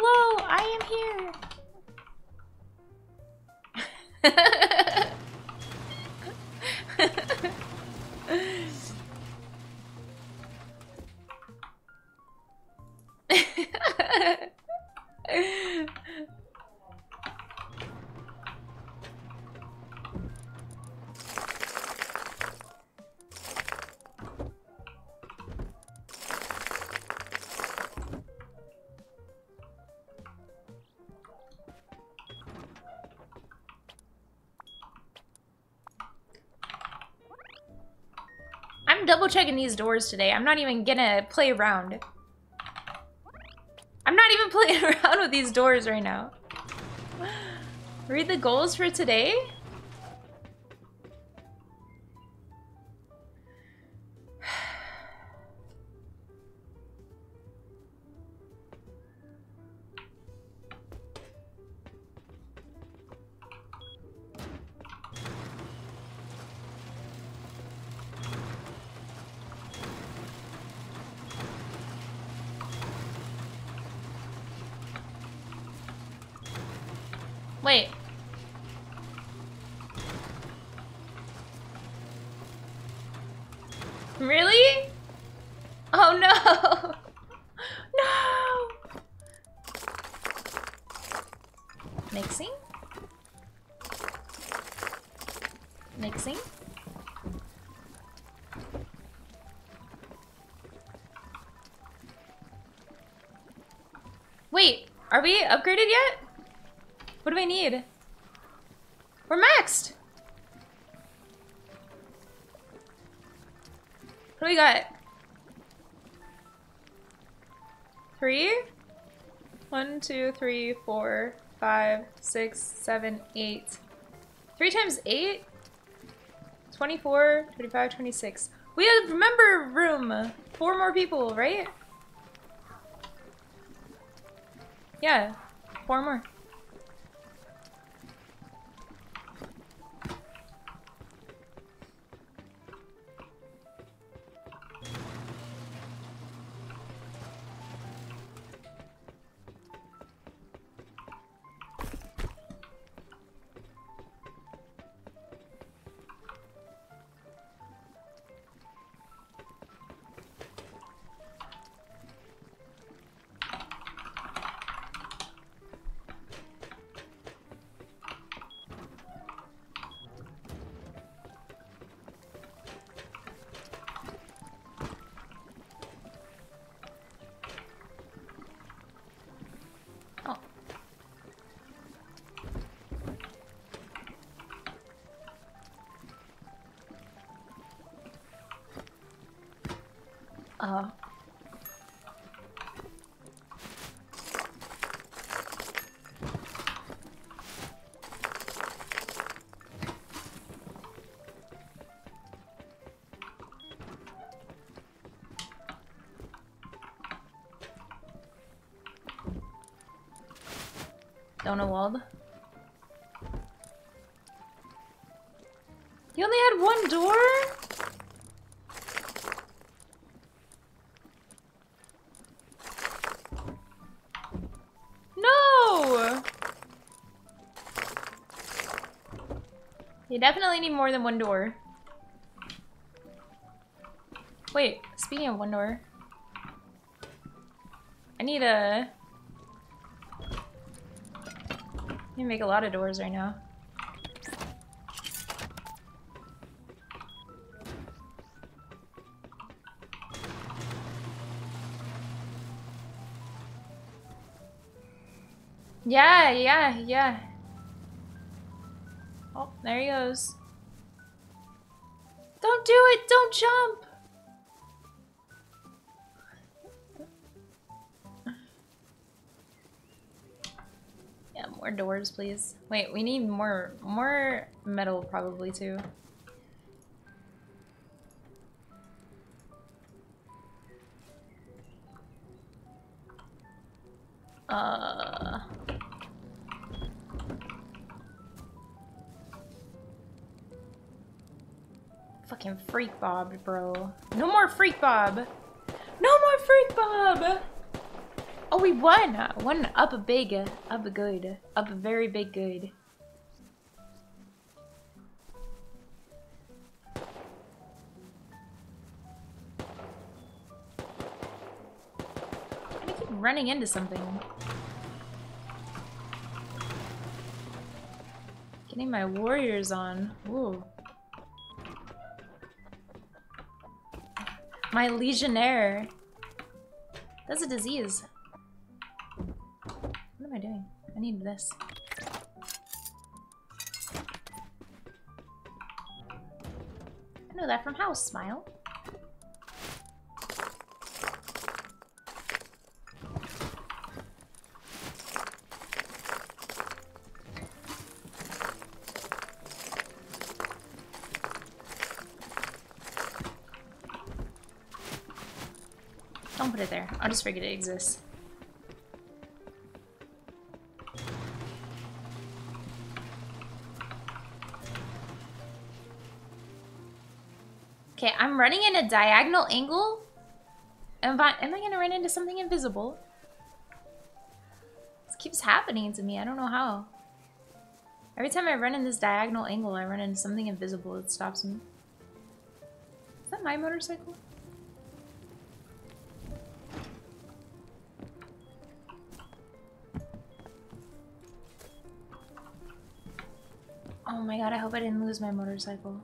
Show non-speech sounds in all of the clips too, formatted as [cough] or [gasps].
Hello, I am here. [laughs] doors today. I'm not even gonna play around. I'm not even [laughs] playing around with these doors right now. Read the goals for today? Upgraded yet? What do we need? We're maxed! What do we got? Three? One, two, three, four, five, six, seven, eight. Three times eight? 24, 25, 26. We have member room! Four more people, right? Yeah, four more. Uh. Donald. You only had one door? You definitely need more than one door. Wait, speaking of one door. I need a... You make a lot of doors right now. Yeah, yeah, yeah. There he goes. Don't do it! Don't jump! Yeah, more doors, please. Wait, we need more more metal probably too. Freak bob, bro. No more freak bob. No more freak bob. Oh we won! One up a big, up a good, up a very big good. I keep running into something. Getting my warriors on. Ooh. My legionnaire. That's a disease. What am I doing? I need this. I know that from house, smile. Don't put I'll forget it exists. Okay, I'm running in a diagonal angle. Am I, am I gonna run into something invisible? This keeps happening to me. I don't know how. Every time I run in this diagonal angle, I run into something invisible that stops me. Is that my motorcycle? Oh my god, I hope I didn't lose my motorcycle.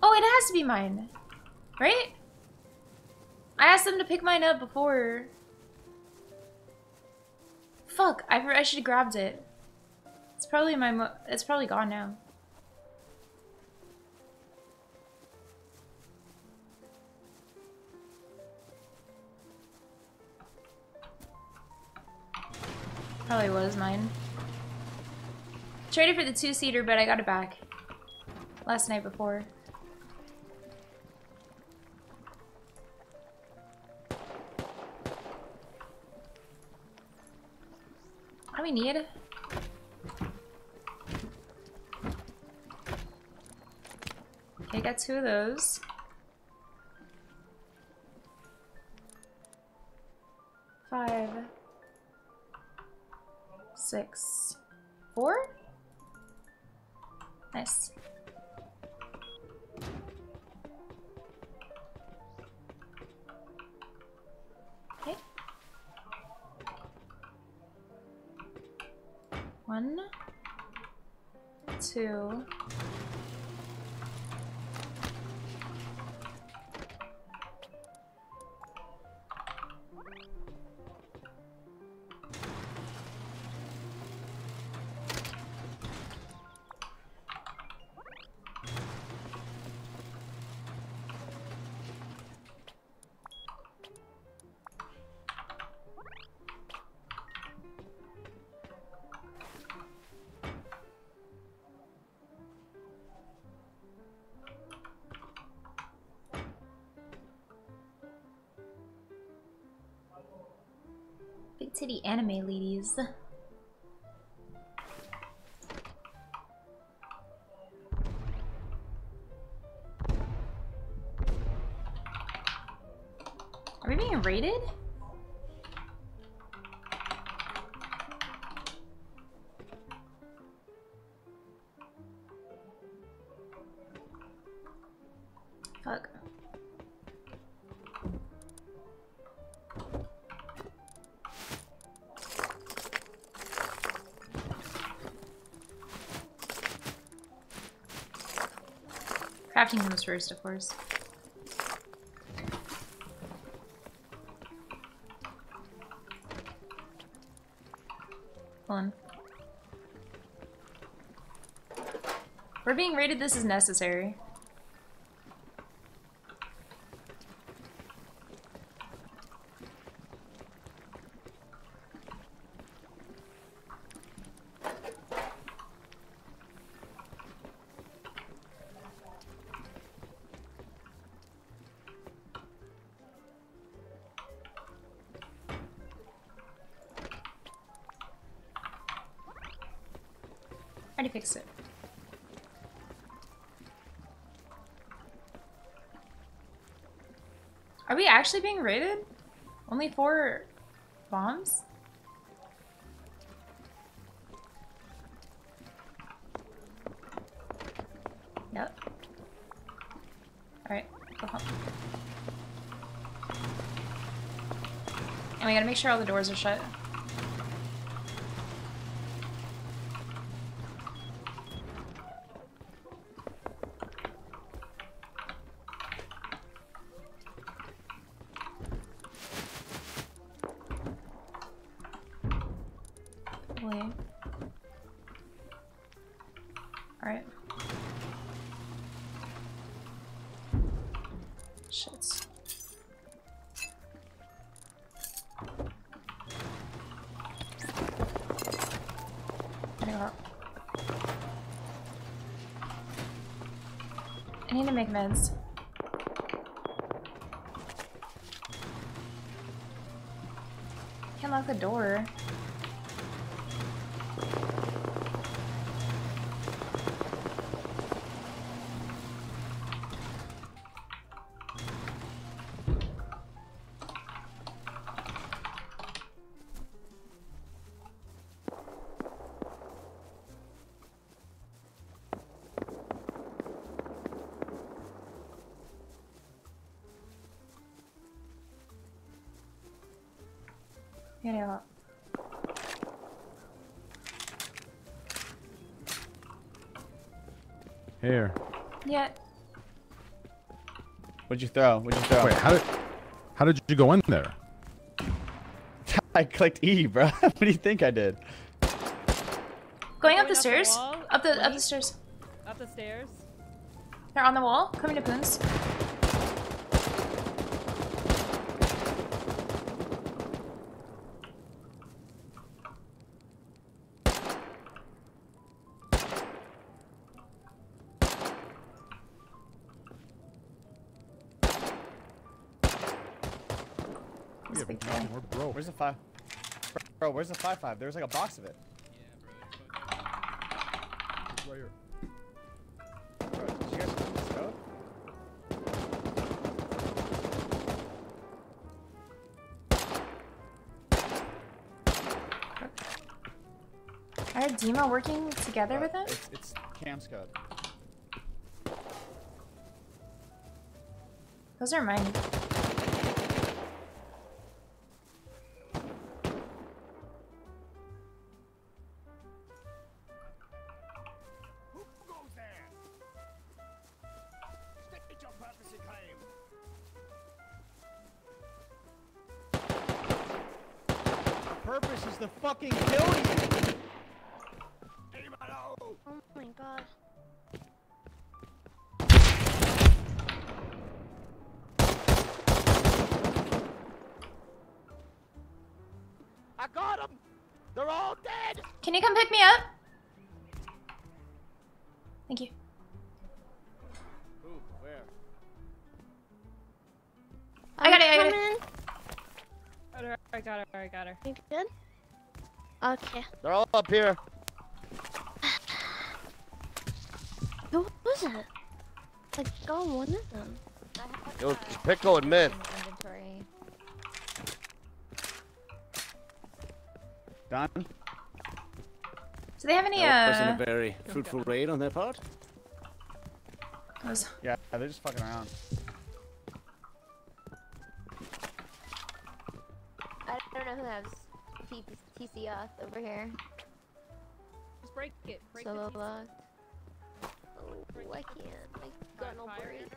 Oh, it has to be mine. Right? I asked them to pick mine up before. Fuck, I, I should have grabbed it. It's probably my mo it's probably gone now. Probably was mine. Traded for the two-seater, but I got it back. Last night before. What do we need? Okay, got two of those. Five. Six. Four? Nice. Okay. One, two, Titty anime ladies. Are we being raided? Comes first, of course. Hold on. We're being rated this is necessary. Actually being raided? Only four bombs? Yep. Alright, go home. And we gotta make sure all the doors are shut. I Yeah. What'd you throw? What'd you throw? Wait, how did how did you go in there? [laughs] I clicked E, bro. [laughs] what do you think I did? Going up the up stairs? wall? Up the up the stairs. Up the stairs. They're on the wall. Coming to Poons. It's a big guy. We're broke. Where's the five? Bro, where's the five five? There's like a box of it. Right here. Bro, did you guys put this out? Are Dima working together with Uh, him? It's, it's Cam's code. Those are mine. Okay. They're all up here. Who was it? I got one of them. It was Pickle and Mint. Inventory. Done? Do they have any That wasn't uh? a very fruitful raid on their part. those- Yeah, they're just fucking around. I don't know who has T- TC off over here. Just break it. Break Solo oh, the locked. Oh, I can't. My gun will fire break.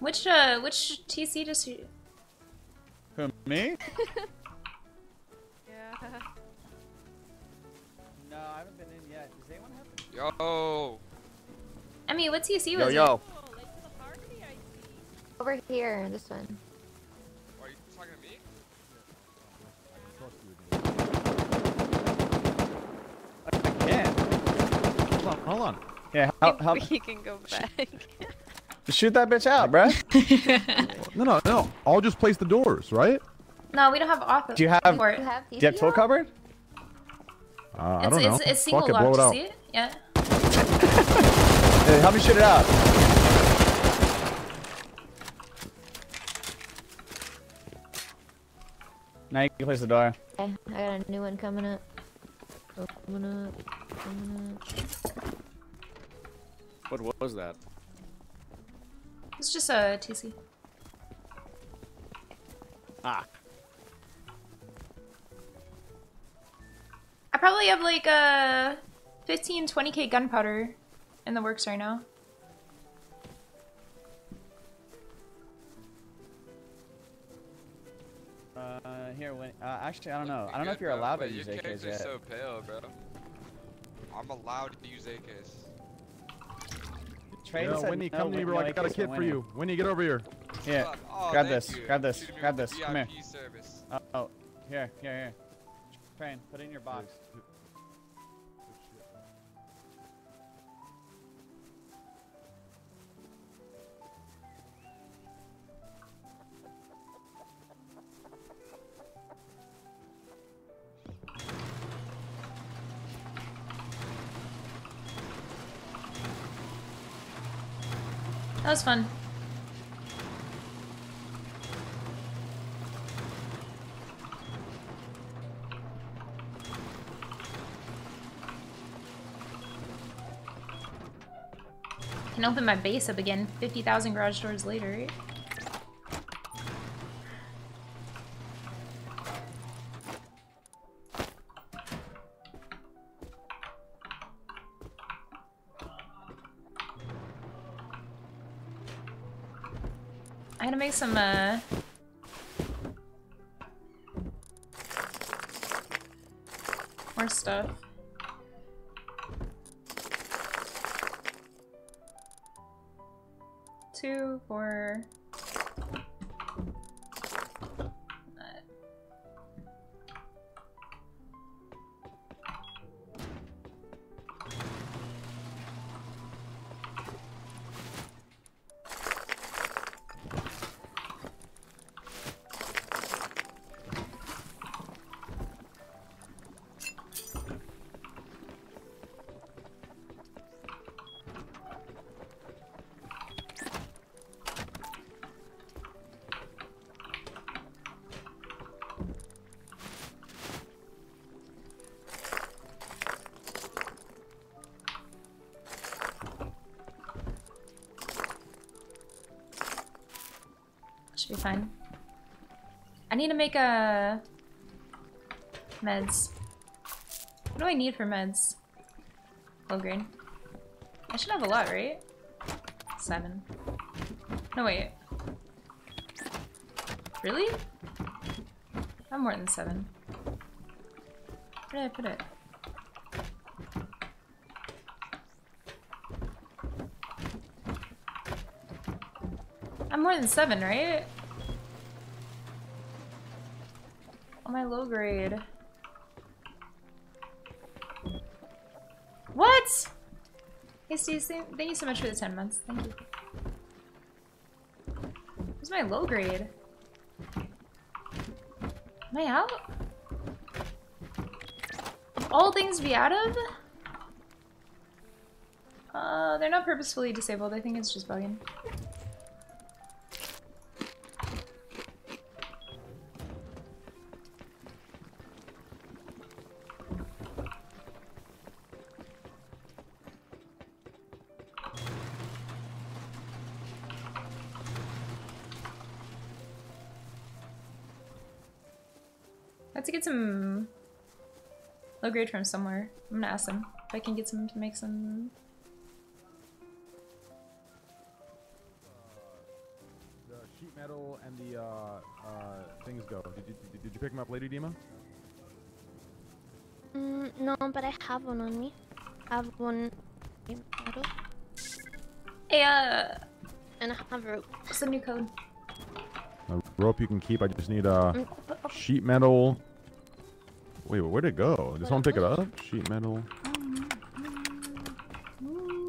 Which uh? Which TC does you? Who, me? [laughs] Yeah. No, I haven't been in yet. Does anyone have Yo. I mean, what TC Yo was yo. Oh, late to the party, I see. Over here, this one. Are you talking to me? I can't. Hold on, hold on. Yeah, help, help. [laughs] We can go back. [laughs] Just shoot that bitch out, bruh. [laughs] No, no, no. I'll just place the doors, right? No, we don't have office. Do you have- for You have Do you have tool cupboard? Uh, I don't know. it's, it's single Fuck it, lock. blow it you out. see it? Yeah. Hey, help me shoot it out. Now you can place the door. Okay, I got a new one coming up. Coming up. Coming up. What was that? It's just a TC. Ah. I probably have like a 15, 20k gunpowder in the works right now. Uh, here, when, uh, actually, I don't know. I don't know if you're allowed to use your AKs character's yet. so pale, bro. I'm allowed to use AKs. Trade Yo, said Winnie, no, come to me, Win- bro. no I got a kit for Winnie. you. Winnie, get over here. Yeah. Fuck. Oh, grab this, you. grab this, Treated me grab with this, come here. Service. Uh, oh, oh, here, here, here. Train, put it in your box. That was fun. Can open my base up again 50,000 garage doors later, gotta some, uh... More stuff. Should be fine. I need to make a meds. What do I need for meds? Low grade. I should have a lot, right? Seven. No wait. Really? I'm more than seven. Where did I put it? I'm more than seven, right? On my low grade. What? Hey Steve, thank you so much for the 10 months. Thank you. Where's my low grade? Am I out? All things to be out of? Uh, they're not purposefully disabled. I think it's just bugging. Low grade from somewhere. I'm gonna ask them if I can get some to make some. The sheet metal and the uh, uh, things go. Did you, did, did you pick them up, Lady Dima? Mm, no, but I have one on me. I have one in metal, Hey, uh, and I have rope. what's the new code? A rope you can keep. I just need uh, Mm, sheet metal. Wait, where'd it go? Did someone pick it up? Sheet metal.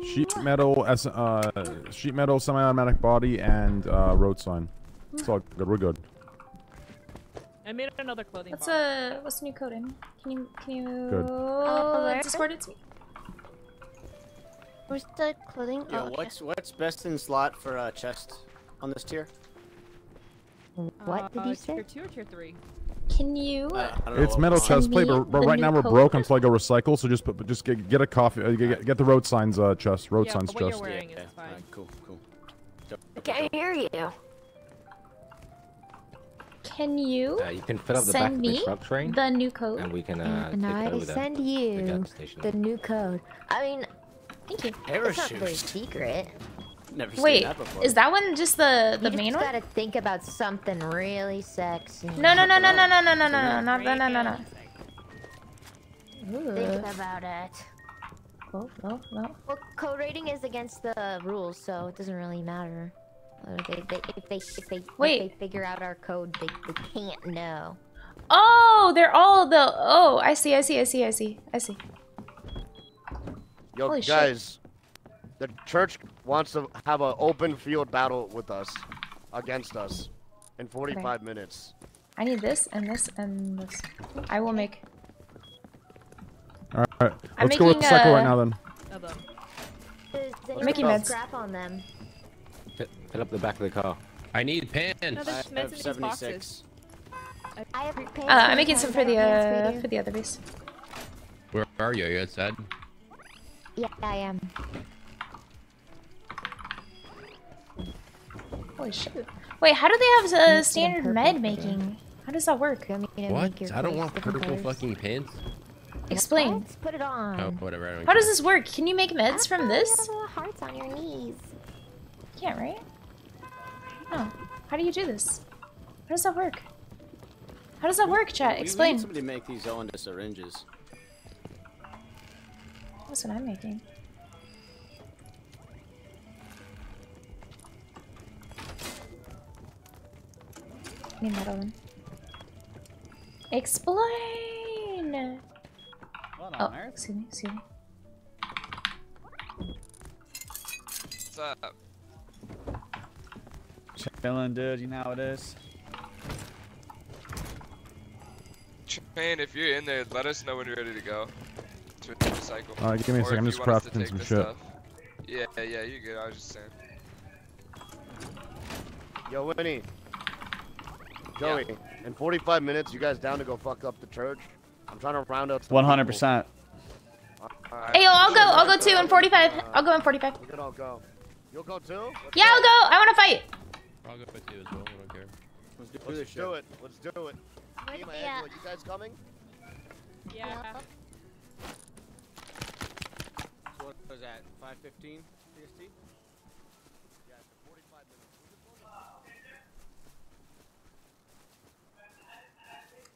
sheet metal, S, uh, sheet metal, semi-automatic body, and uh, road sign. It's all good. We're good. I made another clothing What's box. uh what's the new code in? Can you can you Good. where? discord it to me? Where's the clothing? Yo, oh, okay. what's what's best in slot for uh, chest on this tier? What did Uh, you say? Tier two or tier three? Can you Uh, I don't know It's metal was- Send chest plate, but, but right now we're broke until I go recycle. So just put, just get, get a coffee, uh, get, get the road signs uh, chest, road Yeah, signs what you're wearing Yeah, is fine. alright, cool, cool. I can't hear you. can you Uh, you can fill up the back send of the truck train, the new code? and we can uh, and I send the you gas station. the new code. I mean, Thank you. it's not very secret. Never seen Wait, that before. is that one just the the you main just one? gotta think about something really sexy. No no no no no no no no no no not no no no no. Think about it. Oh, no, no. Well, code rating is against the rules, so it doesn't really matter. Uh, they, they, if they if they Wait. if they figure out our code, they, they can't know. Oh, they're all the. Oh, I see, I see, I see, I see, I see. Yo, Holy shit. Guys, the church wants to have an open field battle with us, against us, in 45 minutes. I need this and this and this. I will make. All right, I'm let's go making, recycle right uh, now then. The- Does anyone Making meds. scrap on them? Fi- fill up the back of the car. I need pants. No, I there's meds in have these 76. I have pants. Uh, I'm making some for the I have pants uh for for the other base. Where are you? You outside? Yeah, I am. Holy shit! Wait, how do they have uh, Make it standard med making? How does that work? You want me to What? I don't want different purple colors? fucking pants. Explain. Let's put it on. Oh, whatever. I don't How does this work? Can you make meds from this? You have little hearts on your knees. Can't, right? No. How do you do this? How does that work? How does that work, chat? We- We Explain. need somebody make these all into syringes. That's what I'm making. Need metal then. Explain! Oh, excuse me, excuse me. What's up? Chillin', dude. You know how it is. Train, if you're in there, let us know when you're ready to go. To recycle. Alright, give me a Or second, I'm just want us to crafting some shit. stuff. Yeah, yeah, you're good. I was just saying. Yo, Winnie. Joey, in 45 minutes, you guys down to go fuck up the church? I'm trying to round up One hundred percent. people. Alright. Hey, yo, I'll go. I'll go too in 45. I'll go in 45. We can all go. You'll go too? Let's Yeah, I'll go. I want to fight. I'll go with you as well. I don't care. Let's do Let's do it. Let's do it. Where's Team the, Angela, you guys coming? Yeah. So what was that? 515 PST? Yeah, it's 45 minutes.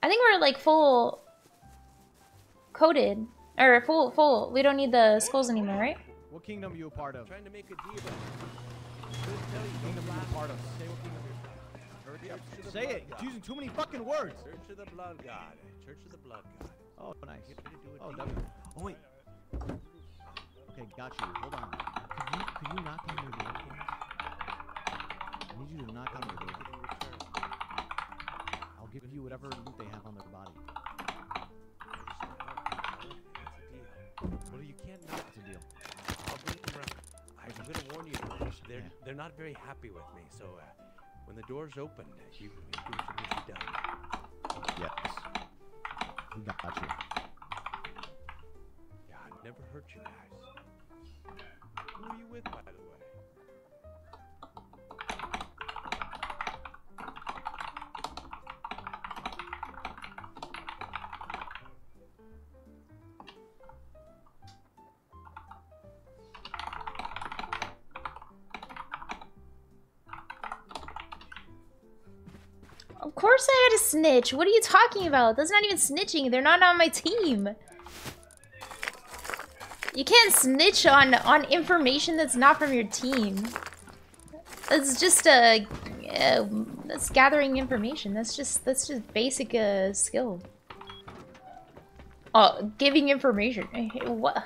I think we're like full coded or full full. We don't need the skulls anymore, right? What kingdom are you a part of? Trying to make a deal. Kingdom are you a part of? Say what kingdom you're Say it. You're using too many fucking words. Church of the Blood God. Church of the Blood God. Oh, nice. Oh, W. Oh, wait. Okay, got you. Hold on. Could you, could you knock on their door, please? I need you to knock on their door. Give you whatever loot they have on their body. Well, you can't knock. That's a deal. I'll bring them around. I'm gonna warn you. They're Yeah. they're not very happy with me. So uh, when the doors open, you, you you need be done. Yes. We got you. Yeah, I've never hurt you guys. Who are you with, by the way? Course I had to snitch. What are you talking about? That's not even snitching. They're not on my team. You can't snitch on on information that's not from your team. That's just a uh, that's gathering information. That's just that's just basic uh, skill. Oh, giving information. What?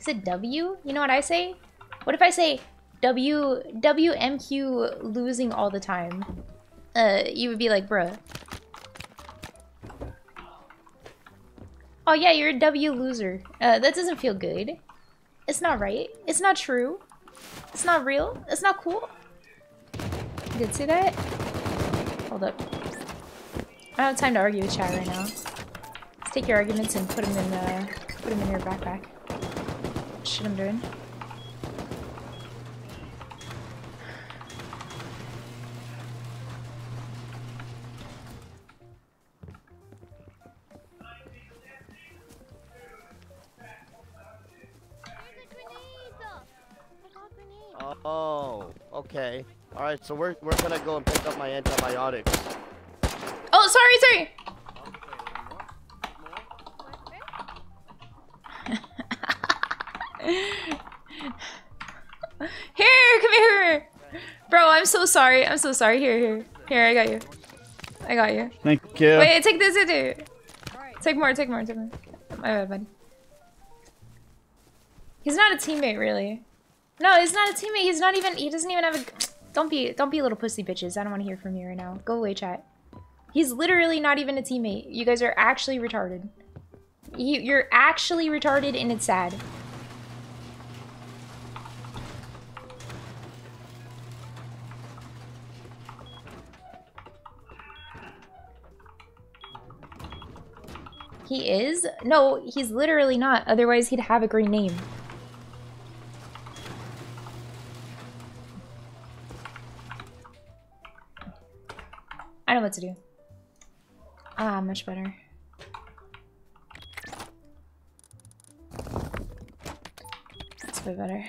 Is it W? You know what I say? What if I say W WMQ losing all the time? Uh, you would be like, bruh. Oh yeah, you're a W loser. Uh, that doesn't feel good. It's not right. It's not true. It's not real. It's not cool. You did see that? Hold up. I don't have time to argue with chat right now. Let's take your arguments and put them in uh, put them in your backpack. Shit, I'm doing. Okay. All right, so we're we're gonna go and pick up my antibiotics. Oh, sorry, sorry. [laughs] Here, come here. Bro, I'm so sorry. I'm so sorry. Here, here. Here, I got you. I got you. Thank you. Wait, take this, too. Take more, take more, take more. My bad, buddy. He's not a teammate, really. No, he's not a teammate. He's not even. He doesn't even have a. Don't be. Don't be little pussy bitches. I don't want to hear from you right now. Go away, chat. He's literally not even a teammate. You guys are actually retarded. You, you're actually retarded, and it's sad. He is? No, he's literally not. Otherwise, he'd have a green name. I know what to do. Ah, much better. That's way better.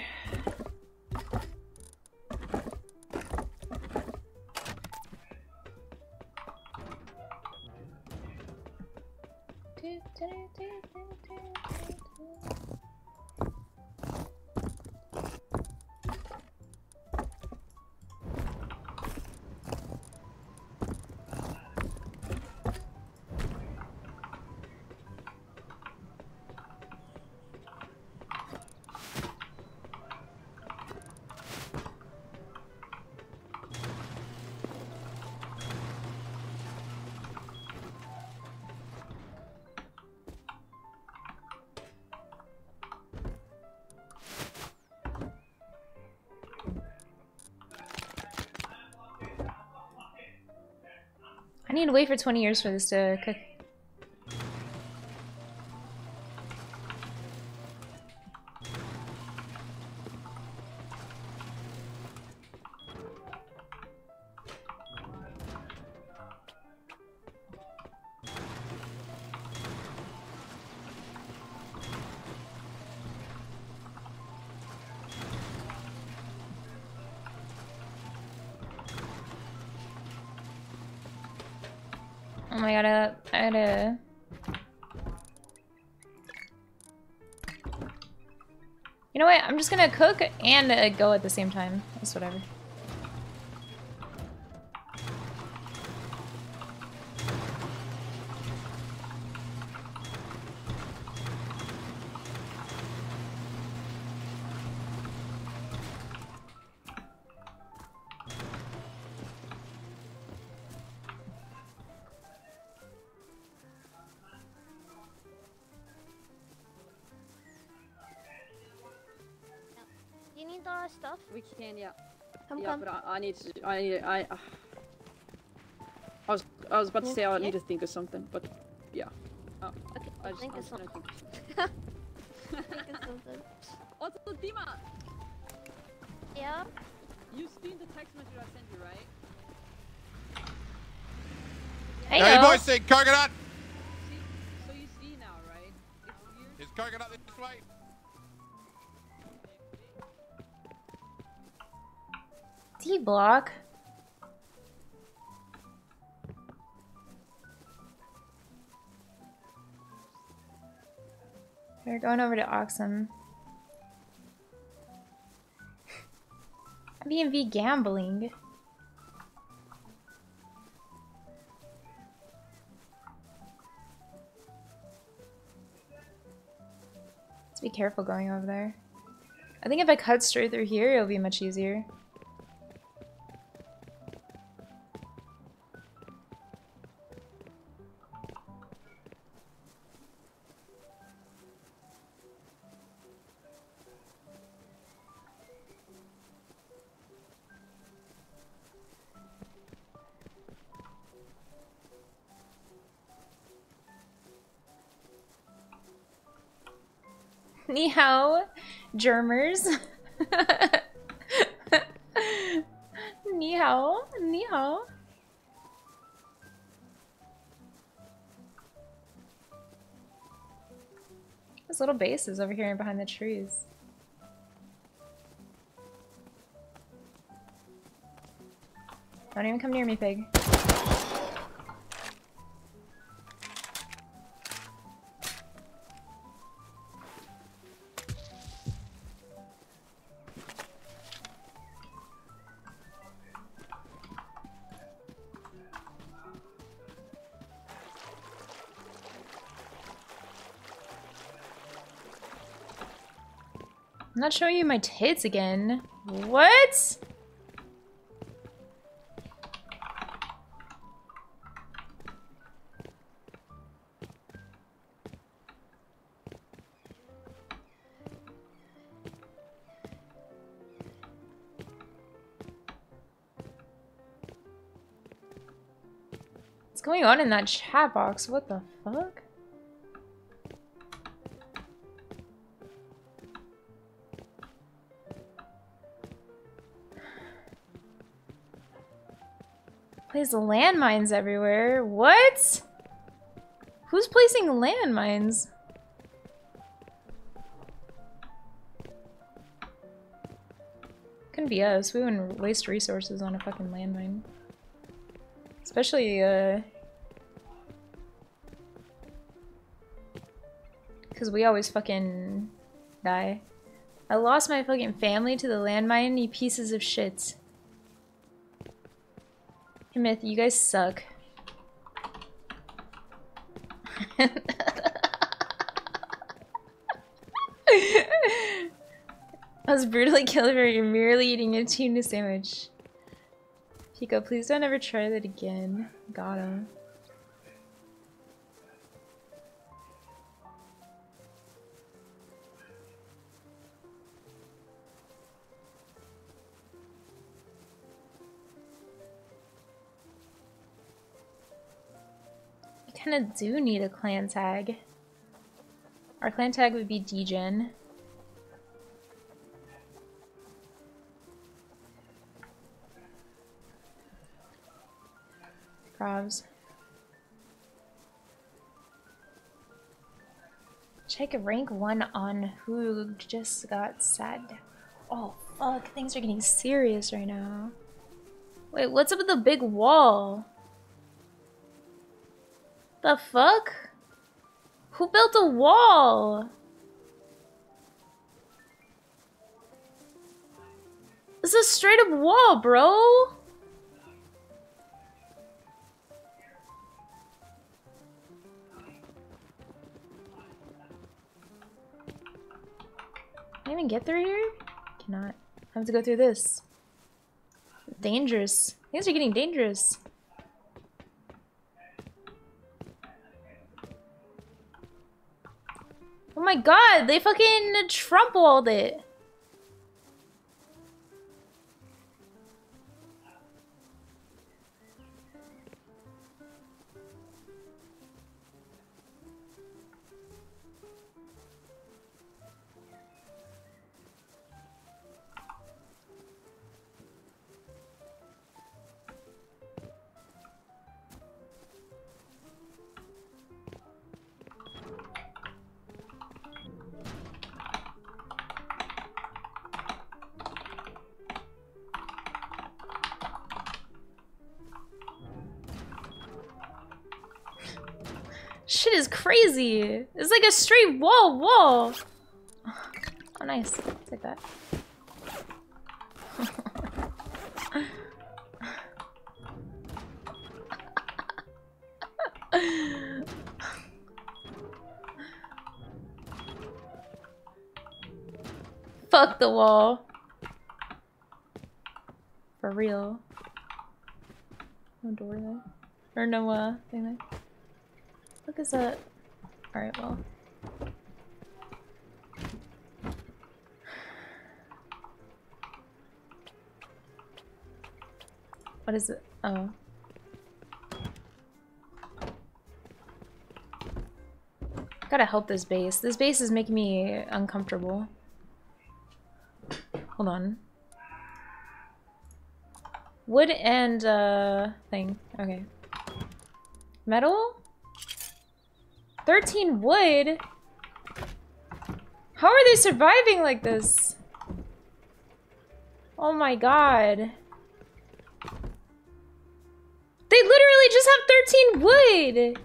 I need to wait for 20 years for this to cook. Oh my god, I, gotta... You know what? I'm just gonna cook and uh, go at the same time. That's whatever. I, I need to. I need. I. Uh, I was. I was about to say I Yeah. need to think of something, but yeah. Oh, Okay, I just, think I'm of just gonna something. think of [laughs] something. [laughs] think of something. Also, Dima, Yeah? you seen the text message I sent you, right? Hey, Hey, yo. boys, say coconut. So you see now, right? It's weird. Is coconut D block. We're going over to Oxum. [laughs] B&B gambling. Let's be careful going over there. I think if I cut straight through here, it'll be much easier. Hao, Germers. [laughs] Ni hao, ni hao. This little base is over here behind the trees. Don't even come near me, pig. Not showing you my tits again. What? What's going on in that chat box? What the fuck? Plays landmines everywhere. What? Who's placing landmines? Couldn't be us. We wouldn't waste resources on a fucking landmine. Especially, uh... Because we always fucking die. I lost my fucking family to the landmine, you pieces of shit. Myth, you guys suck. I was brutally killed for merely eating a tuna sandwich. Pico, please don't ever try that again. Got him. Kind of do need a clan tag. Our clan tag would be Degen. Probs. Check rank 1 on who just got sad. Oh fuck, things are getting serious right now. Wait, what's up with the big wall? The fuck? Who built a wall? This is a straight up wall, bro. Can I even get through here? Cannot. I have to go through this. Dangerous. Things are getting dangerous. My god, they fucking Trump walled it. Shit is crazy. It's like a straight wall wall. Oh, nice. Take that. [laughs] Fuck the wall. For real. No door there. Or no, uh, thing there. Look is that? Alright, well. What is it? Oh. Gotta help this base. This base is making me uncomfortable. Hold on. Wood and, uh, thing. Okay. Metal? 13 wood? How are they surviving like this? Oh my god. They literally just have 13 wood!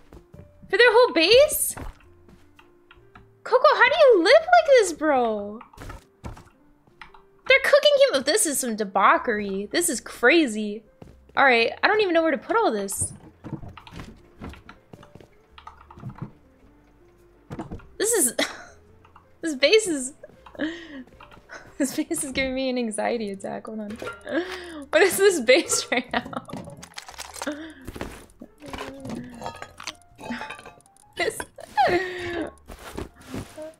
For their whole base? Coco, how do you live like this, bro? They're cooking him. This is some debauchery. This is crazy. Alright, I don't even know where to put all this. This is... [laughs] this base is... [laughs] This base is giving me an anxiety attack. Hold on. [laughs] What is this base right now?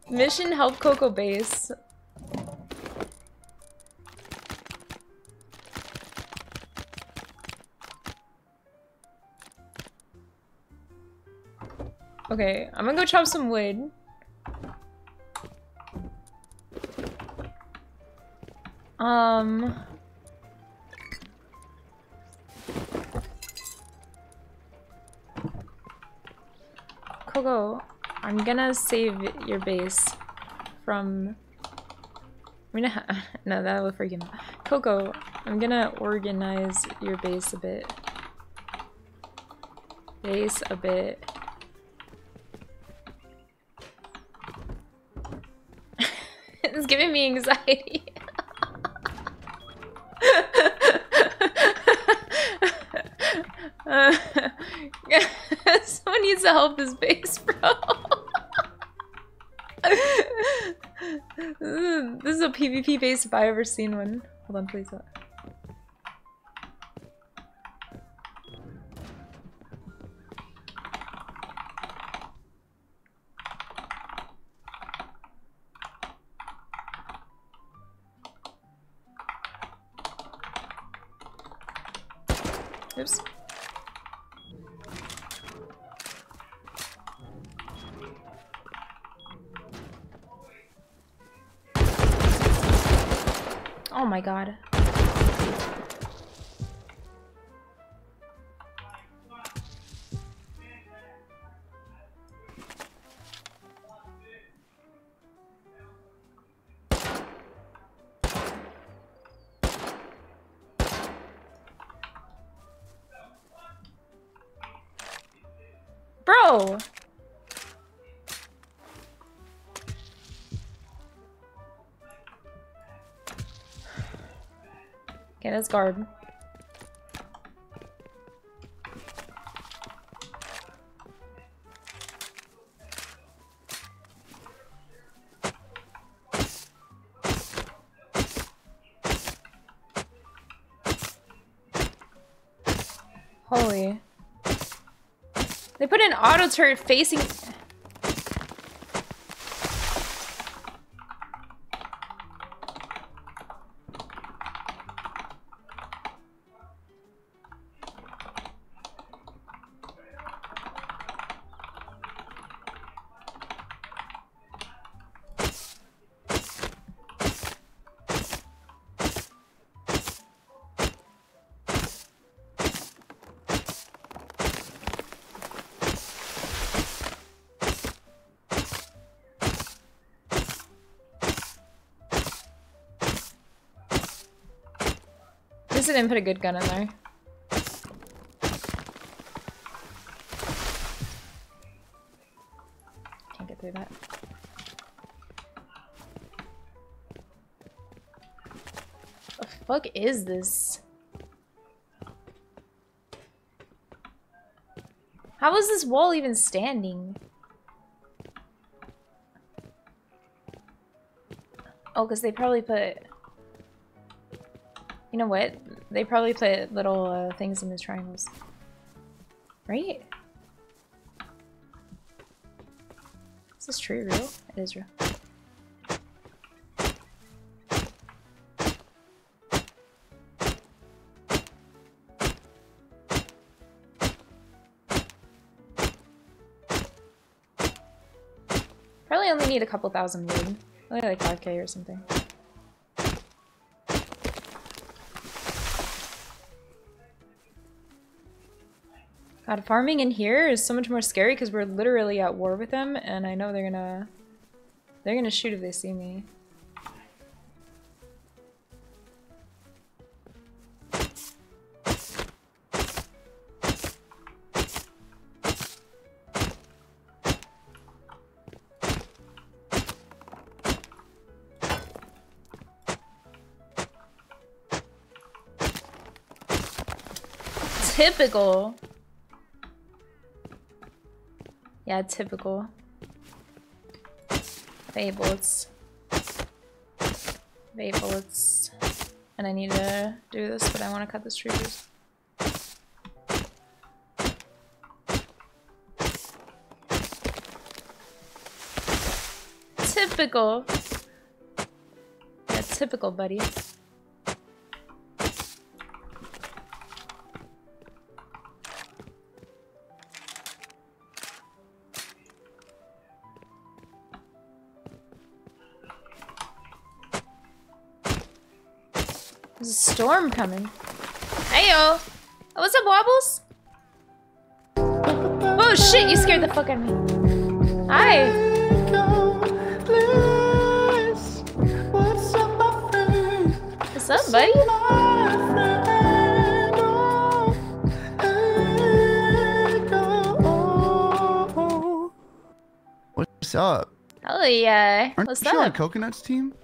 Mission help Coco base. Okay, I'm gonna go chop some wood. Um. Coco, I'm gonna save your base from. I'm gonna. [laughs] no, that will freak him out. Coco, I'm gonna organize your base a bit. Base a bit. [laughs] it's giving me anxiety. [laughs] Uh, [laughs] someone needs to help this base, bro. [laughs] this is a PvP base if I ever seen one. Hold on, please. Oops. My god. Okay, that's guard. Holy. They put an auto turret facing. This didn't put a good gun in there. Can't get through that. The fuck is this? How is this wall even standing? Oh, because they probably put... You know what? They probably put little uh, things in the triangles. Right? Is this tree real? It is real. Probably only need a couple thousand wood. Only like 5k or something. God, farming in here is so much more scary because we're literally at war with them, and I know they're gonna... They're gonna shoot if they see me. Typical. Yeah, typical. Vape bullets. Bullets. And I need to do this, but I want to cut this tree first. Typical. Yeah, typical, buddy. Storm coming. Heyo! Oh, what's up, Wobbles? Oh shit, you scared the fuck out of me. Hi! What's up, buddy? What's up? Hell yeah. Aren't What's you on? Coconut's team?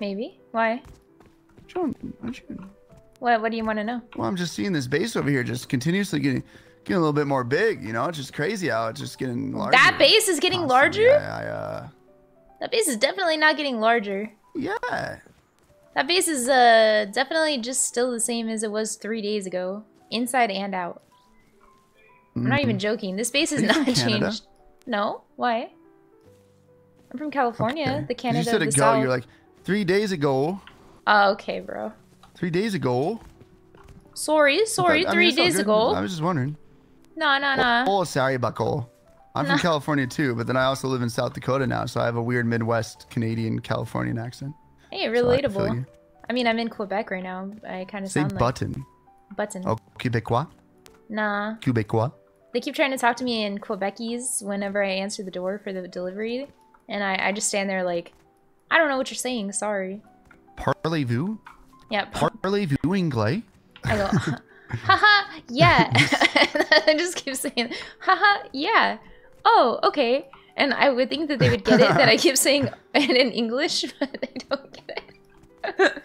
Maybe. What What do you want to know? Well, I'm just seeing this base over here just continuously getting getting a little bit more big. You know, it's just crazy how it's just getting larger. That base is getting larger? I, I, uh, That base is definitely not getting larger. yeah. That base is uh definitely just still the same as it was three days ago, inside and out. I'm not even joking. This base has Are you from not [laughs] changed. No, why? I'm from California, the Canada you said ago. You're like three days ago. oh, okay, bro. Three days ago. Sorry, sorry. I mean, three days ago. I was just wondering. No, no, no. Oh, oh sorry, Buckle. I'm from California too, but then I also live in South Dakota now, so I have a weird Midwest Canadian Californian accent. Hey, So I relatable. I mean, I'm in Quebec right now. I kind of Say sound like button. button. Oh, Quebecois. Nah. Quebecois. They keep trying to talk to me in Quebecese whenever I answer the door for the delivery, and I, I just stand there like, I don't know what you're saying. Sorry. Parlez-vous? Yeah. Parlez-vous anglais? I go, haha, yeah. [laughs] [laughs] I just keep saying, haha, yeah. Oh, okay. And I would think that they would get it that I keep saying [laughs] it in English, but they don't get it.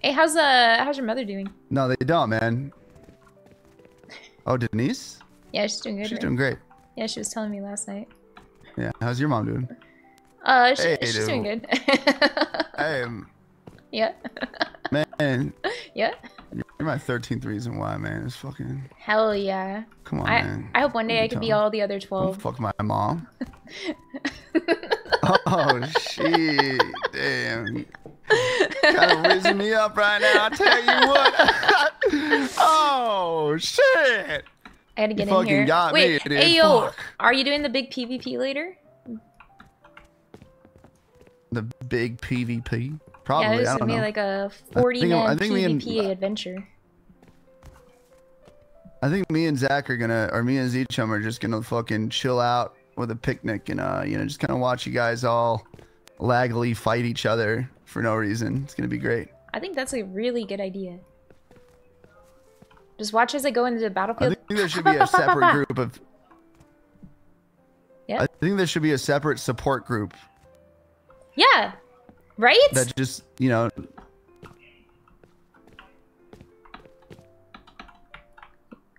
hey, how's uh how's your mother doing? No, they don't, man. Oh, Denise? Yeah, she's doing good. She's right? doing great. Yeah, she was telling me last night. Yeah. How's your mom doing? Uh, she, Hey, she's doing good. Hey, am. yeah, man. [laughs] yeah. You're my 13th reason why, man. It's fucking. Hell yeah. Come on, I, man. I hope one day I can be all the other Don't 12. fuck my mom. [laughs] oh, shit. Damn. kind of raising me up right now. I tell you what. [laughs] oh, shit. I gotta You get in fucking here. got Wait, me, hey yo, Fuck. are you doing the big PvP later? The big PvP? Probably. yeah, I there's don't gonna know. be like a I 40 think- man I think me and- PvP adventure. I think me and Zach are gonna, or me and Zeechum are just gonna fucking chill out with a picnic and, uh, you know, just kind of watch you guys all laggily fight each other for no reason. It's gonna be great. I think that's a really good idea. Just watch as I go into the battlefield. I think there should be a separate [laughs] group of. Yeah. I think there should be a separate support group Yeah, right? that just, you know,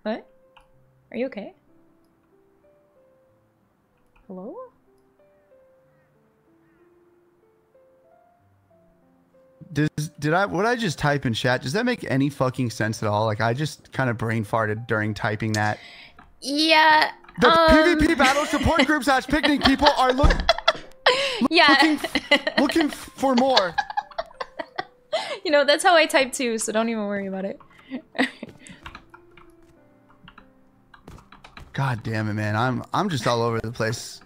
What? Are you okay? Hello? did I what I just type in chat? Does that make any fucking sense at all? Like I just kind of brain farted during typing that. Yeah. The um, PvP battle support group slash picnic people are look, [laughs] Yeah. looking [laughs] for more. you know, that's how I type too, so don't even worry about it. [laughs] God damn it, man! I'm I'm just all over the place.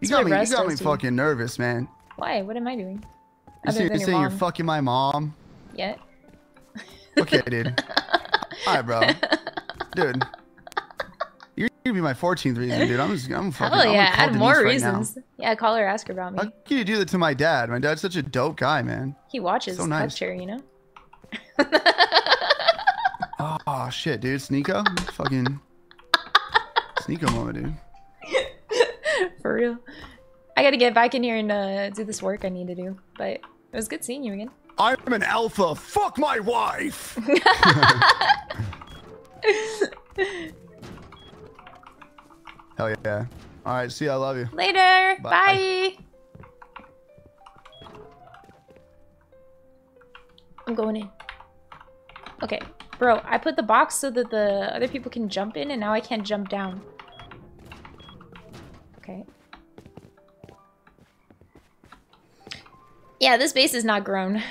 You got me. You got me you. fucking nervous, man. Why? What am I doing? You Other say, than you your saying you're fucking my mom? Yeah. Okay, dude. [laughs] all right, bro. Dude, you're gonna be my 14th reason, dude. I'm just I'm [laughs] fucking. Oh yeah, add more Denise now. reasons. yeah, call her, ask her about me. How can you do that to my dad? My dad's such a dope guy, man. He watches so nice. Chair, you know. [laughs] Oh shit, dude, Sneako, fucking Sneako moment, dude. [laughs] For real. I gotta get back in here and uh, do this work I need to do. But it was good seeing you again. I'm an alpha. Fuck my wife. Hell yeah. All right, see, you, I love you. Later. Bye. Bye. I'm going in. Okay, bro, I put the box so that the other people can jump in, and now I can't jump down. Okay. Yeah, this base is not grown,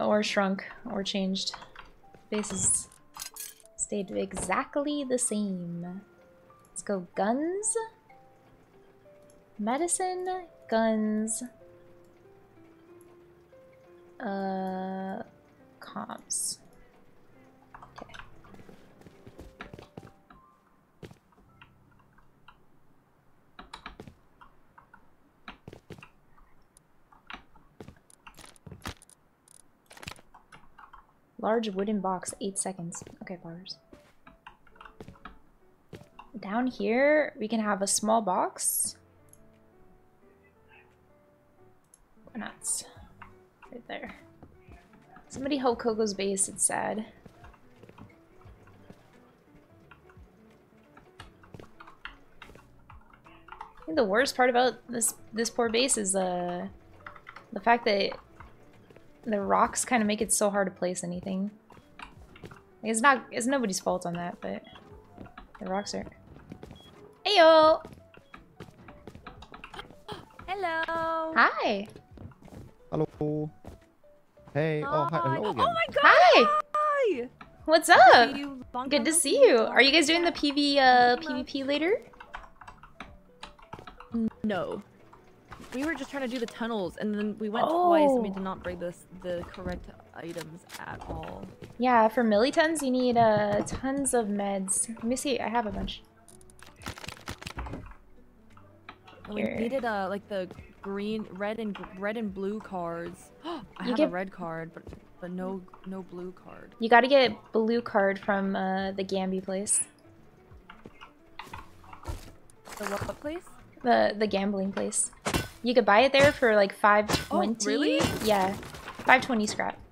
or shrunk, or changed. Base has stayed exactly the same. Let's go guns. Medicine, guns. Uh, comms. Okay. Large wooden box, eight seconds. Okay, bars. Down here, we can have a small box. Why not? Right there. Somebody help Coco's base, it's sad. I think the worst part about this this poor base is uh the fact that the rocks kind of make it so hard to place anything. It's not it's nobody's fault on that, but the rocks are. Heyo! Hello. Hi. Hello. Hey. Oh, hi. Hello again. Oh my god. Hi. Hi. What's up? see you. Long Good to see see. you. Are you guys doing the PV uh PvP later? No. We were just trying to do the tunnels, and then we went twice, and we Oh. did not bring this the correct items at all. Yeah, for millitons you need uh tons of meds. Let me see. I have a bunch. And we needed uh like the green, red, and red and blue cards. [gasps] I You have get- a red card, but but no no blue card. You got to get blue card from uh, the Gambi place. The what place? The the gambling place. You could buy it there for like five twenty. really? Yeah, five twenty scrap. [gasps]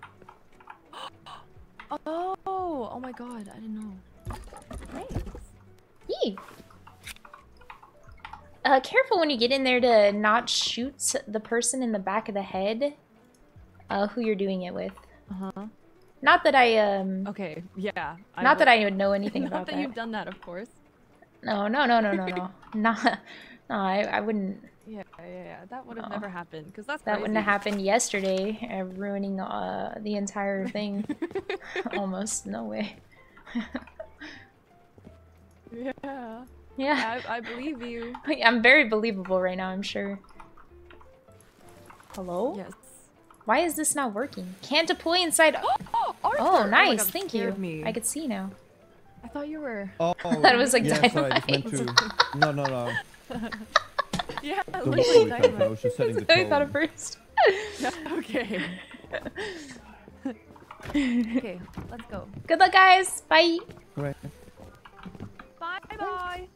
Oh, oh my god, I didn't know. Thanks. Yee. Uh, careful when you get in there to not shoot the person in the back of the head. Uh, who you're doing it with. Uh huh. Not that I um. Okay, yeah. Not that I would know anything [laughs] Not about that, Not that. you've done that, of course. No, no, no, no, no, no. [laughs] [laughs] Not. No, I, I wouldn't. Yeah, yeah, yeah. That would have No. never happened because that's That wouldn't have happened yesterday, uh, ruining uh, the entire thing. Almost. No way. Yeah. Yeah. I, I believe you. [laughs] I'm very believable right now, I'm sure. Hello? Yes. Why is this not working? Can't deploy inside. [gasps] Oh, Arthur! Oh, oh, my nice. God, Thank you. Me. I could see now. I thought you were. Oh, [laughs] That was like yeah, sorry, I just to. [laughs] No, no, no. yeah, Don't literally worry, Carter, I dynamite. was just setting the I thought at tone. first. okay. okay, let's go. Good luck, guys. Bye. Right. Bye bye.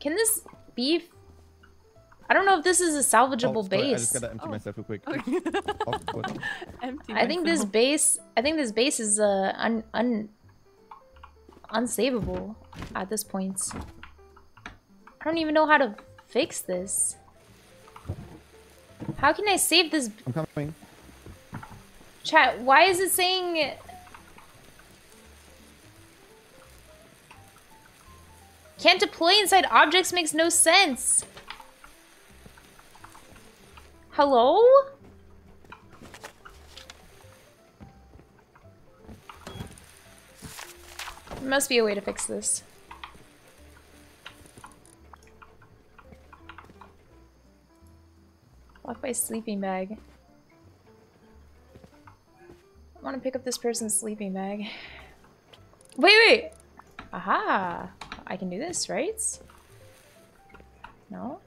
Can this be? I don't know if this is a salvageable Oh, sorry, I base. just gotta empty myself real quick. [laughs] Okay. Awkward. Empty. I think this base. I think this base is uh un un unsavable at this point. I don't even know how to fix this. How can I save this? I'm coming. Chat, why is it saying... Can't deploy inside objects makes no sense. Hello? There must be a way to fix this. Locked by sleeping bag. I want to pick up this person's sleeping bag. Wait, wait! Aha! I can do this, right? No?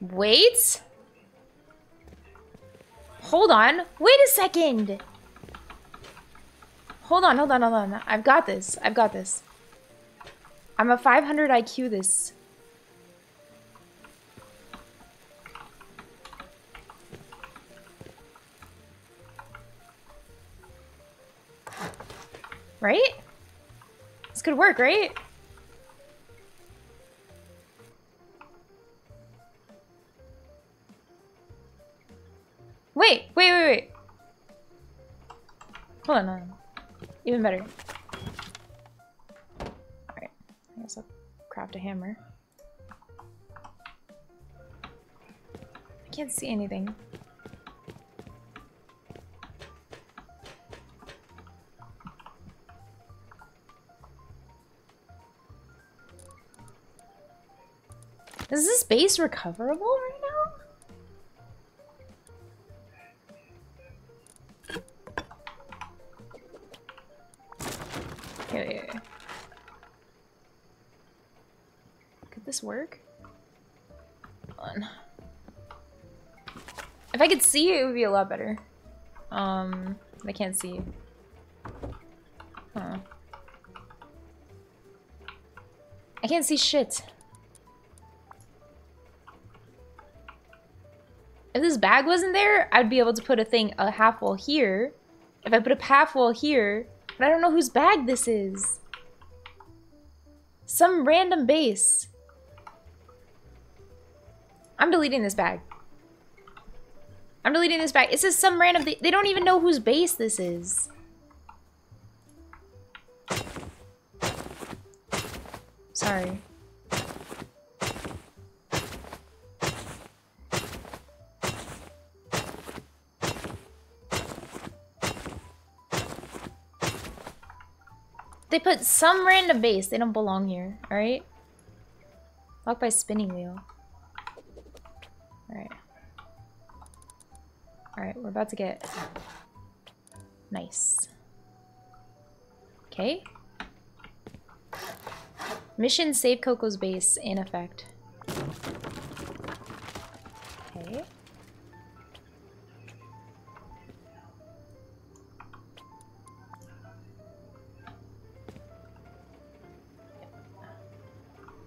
Wait! Hold on! Wait a second! Hold on, hold on, hold on. I've got this. I've got this. I'm a 500 IQ this. Right? Could work, right? Wait, wait, wait, wait. Hold on, hold on. Even better. Alright, I guess I'll craft a hammer. I can't see anything. Is this base recoverable right now? Okay. Could this work? Hold on. If I could see it, it would be a lot better. Um, I can't see. Huh. I can't see shit. This bag wasn't there, I'd be able to put a thing, a half wall here. If I put a half wall here, but I don't know whose bag this is. Some random base. I'm deleting this bag. I'm deleting this bag. It says some random, they, they don't even know whose base this is. Sorry. They put some random base. They don't belong here. Alright? Locked by spinning wheel. Alright. Alright, we're about to get... Nice. Okay. Mission save Coco's base in effect.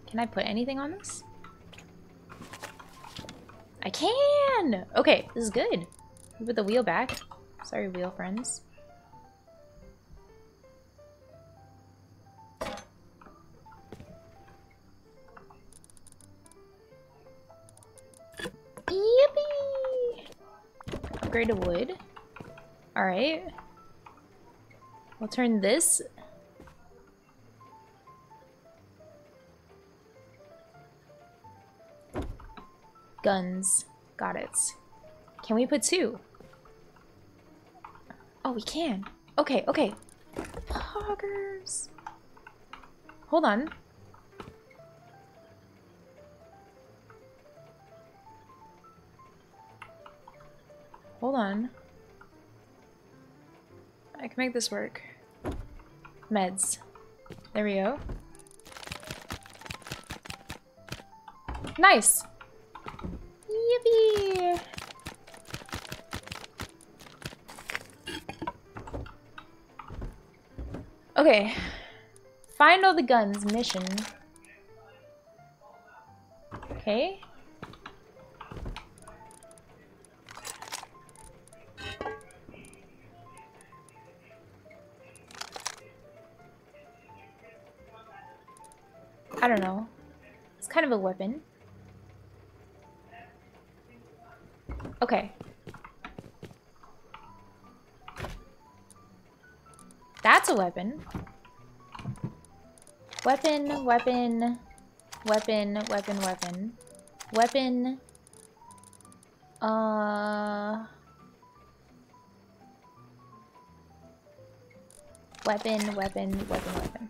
Can I put anything on this? I can! Okay, this is good. Put the wheel back. Sorry, wheel friends. Yippee! Upgrade to wood. Alright. We'll turn this Guns. Got it. Can we put two? Oh, we can. Okay, okay. Poggers. Hold on. Hold on. I can make this work. Meds. There we go. Nice! Yippee! Okay. Find all the guns mission. Okay. I don't know. It's kind of a weapon. Okay. That's a weapon. Weapon, weapon, weapon, weapon, weapon. Weapon. Uh... Weapon, weapon, weapon, weapon.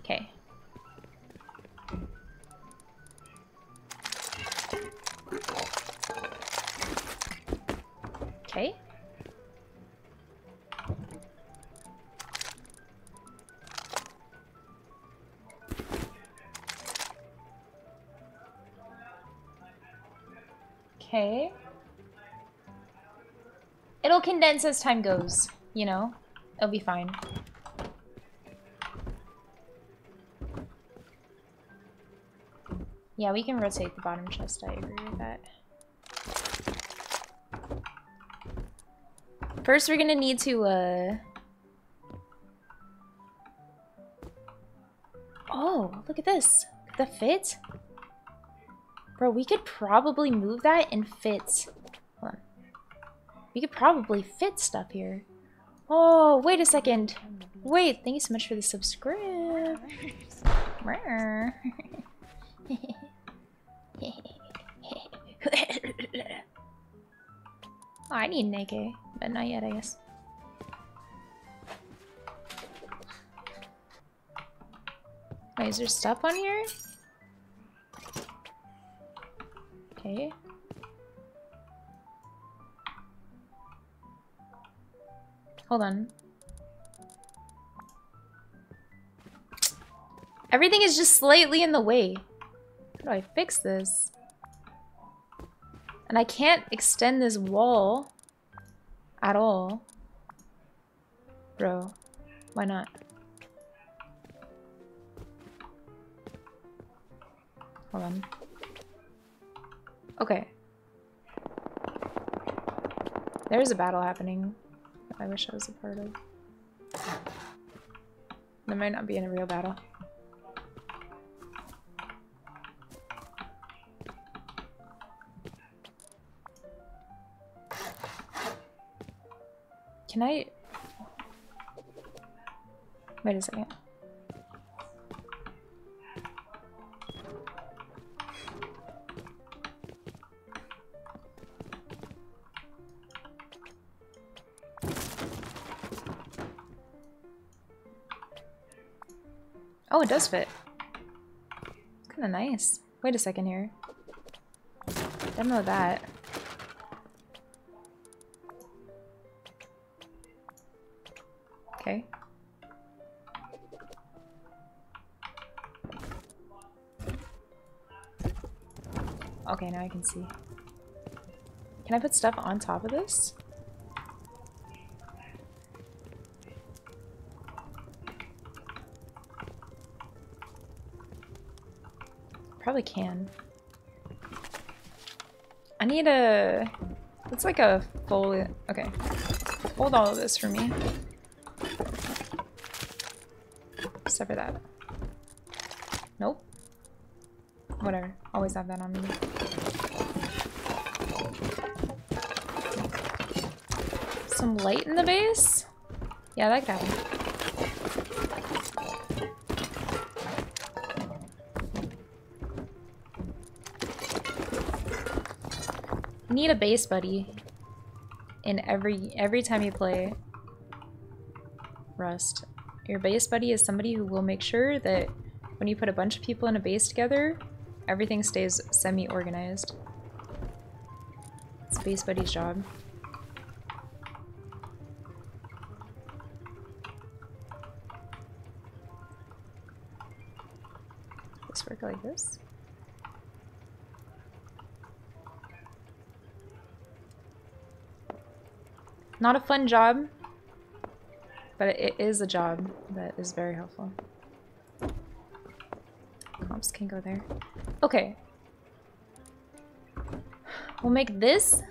Okay. Condense as time goes, you know? It'll be fine. Yeah, we can rotate the bottom chest, I agree with that. First, we're gonna need to, uh... Oh, look at this. The fit? Bro, we could probably move that and fit... We could probably fit stuff here. Oh, wait a second. Wait, thank you so much for the subscribe. Oh, [laughs] I need an AK, but not yet, I guess. Wait, is there stuff on here? Okay. Hold on. Everything is just slightly in the way. How do I fix this? And I can't extend this wall at all. Bro, why not? Hold on. Okay. There's a battle happening. I wish I was a part of. There might not be in a real battle. Can I... Wait a second. Oh, it does fit. It's kind of nice. Wait a second here. Demo that. Okay. Okay, now I can see. Can I put stuff on top of this? Probably can. I need a... It's like a full... Okay. Hold all of this for me. Except for that. Nope. Whatever. Always have that on me. Some light in the base? Yeah, that could need a base buddy in every every time you play Rust. Your base buddy is somebody who will make sure that when you put a bunch of people in a base together, everything stays semi-organized. It's base buddy's job. This work like this? Not a fun job, but it is a job that is very helpful. Comps can go there. Okay. We'll make this.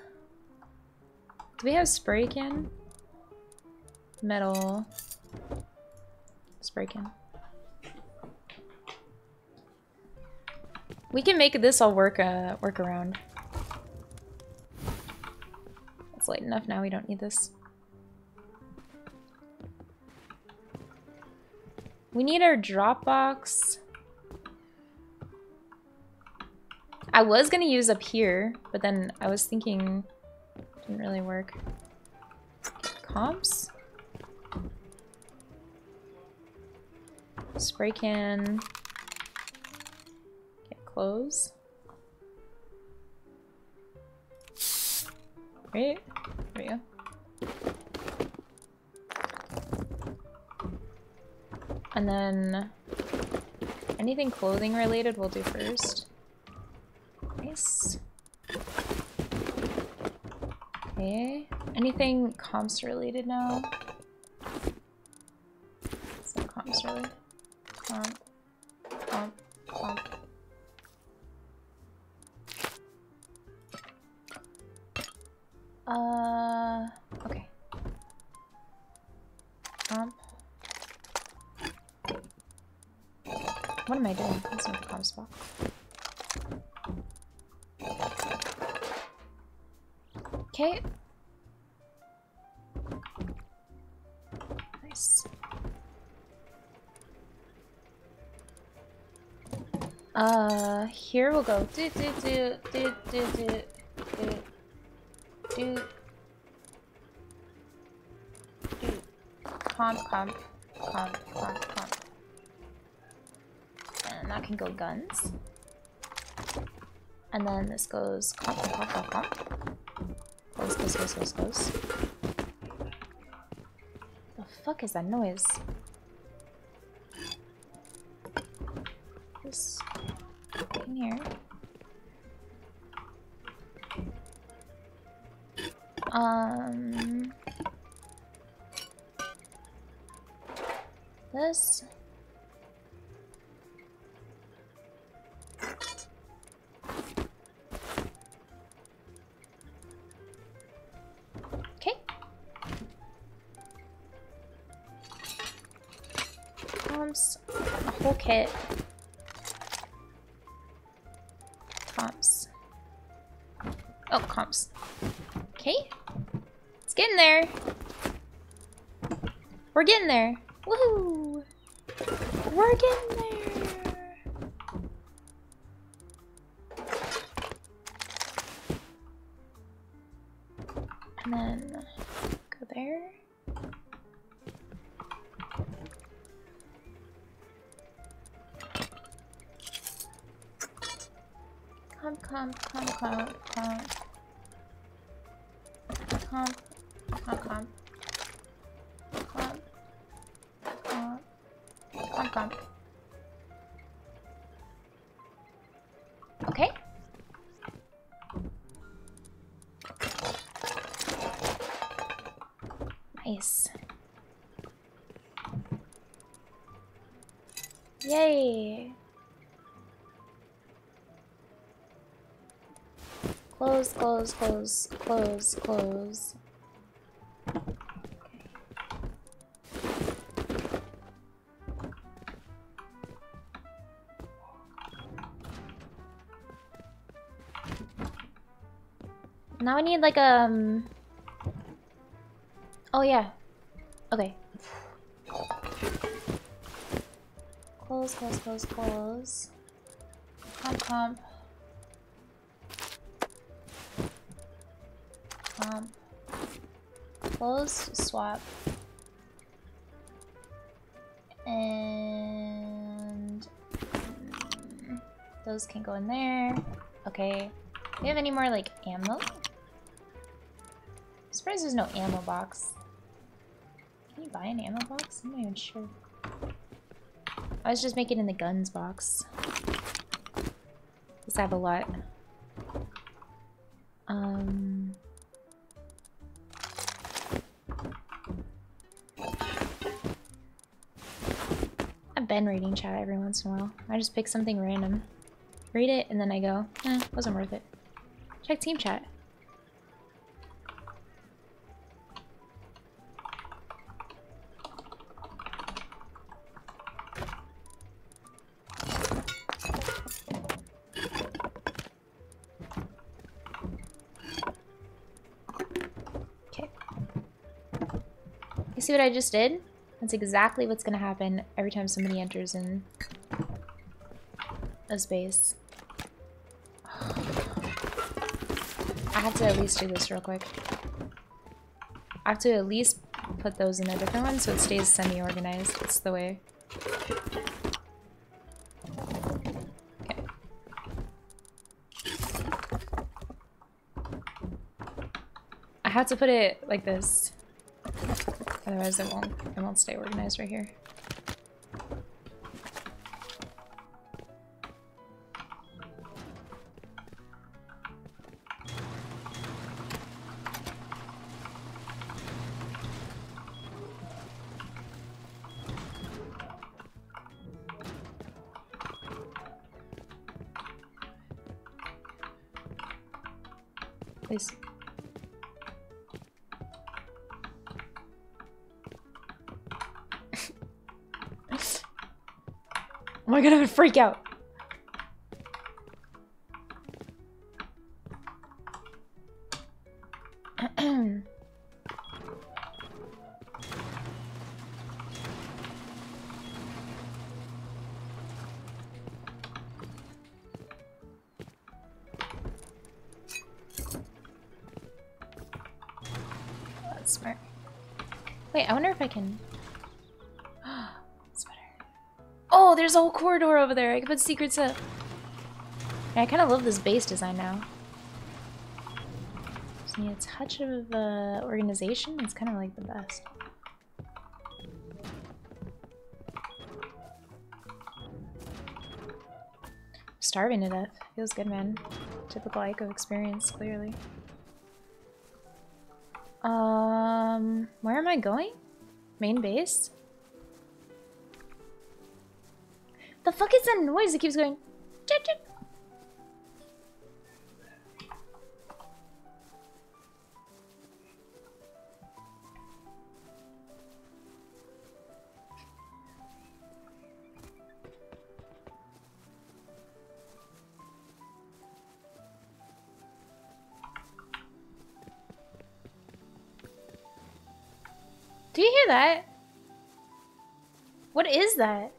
Do we have spray can? Metal. Spray can. We can make this all work uh work around that's light enough now. We don't need this. We need our Dropbox. I was going to use up here, but then I was thinking didn't really work. Comps? Spray can. Get clothes. Right? There we go. And then anything clothing related we'll do first. Nice. Okay. Anything comps related now? Uh, here we'll go. Do do do do do do do do. do. Comp comp comp comp comp. And that can go guns. And then this goes comp comp comp comp. Goes goes goes goes goes. The fuck is that noise? Here. we're getting there. Woohoo! We're getting there. And then go there. Come, come, come, come, come. Come, come, come. Close, close, close, close, close. Now I need like um. Oh yeah. Okay. Close, close, close, close. Comp, comp. Close, swap. And those can go in there. Okay. Do we have any more like ammo? I'm surprised there's no ammo box. Can you buy an ammo box? I'm not even sure. I was just making in the guns box. I have a lot. Um. Been reading chat every once in a while. I just pick something random. Read it, and then I go, eh, wasn't worth it. Check team chat. Okay. You see what I just did? That's exactly what's gonna happen every time somebody enters in a space. I have to at least do this real quick. I have to at least put those in a different one so it stays semi-organized. It's the way. Okay. I have to put it like this. Otherwise it won't it won't stay organized right here. Please. Oh my god, I'm gonna freak out. That's smart. Wait, I wonder if I can. Whole corridor over there. I can put secrets up. I kind of love this base design now. Just need a touch of uh, organization. It's kind of like the best. Starving to death. Feels good, man. Typical Aiko experience, clearly. Um, where am I going? Main base? That noise? It keeps going. "Chit, chit." Do you hear that? What is that?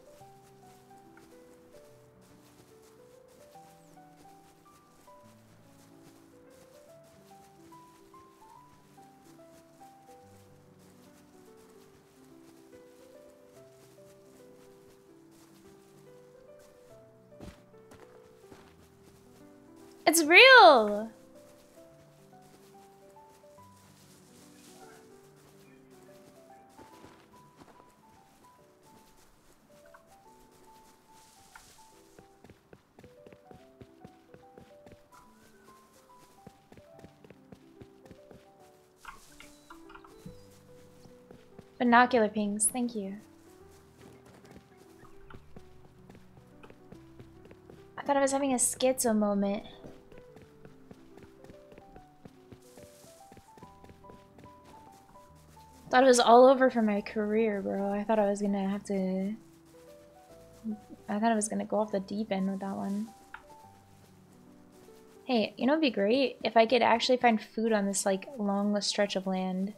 Binocular pings, thank you. I thought I was having a schizo moment. Thought it was all over for my career, bro. I thought I was gonna have to... I thought I was gonna go off the deep end with that one. Hey, you know it'd be great if I could actually find food on this, like, long stretch of land.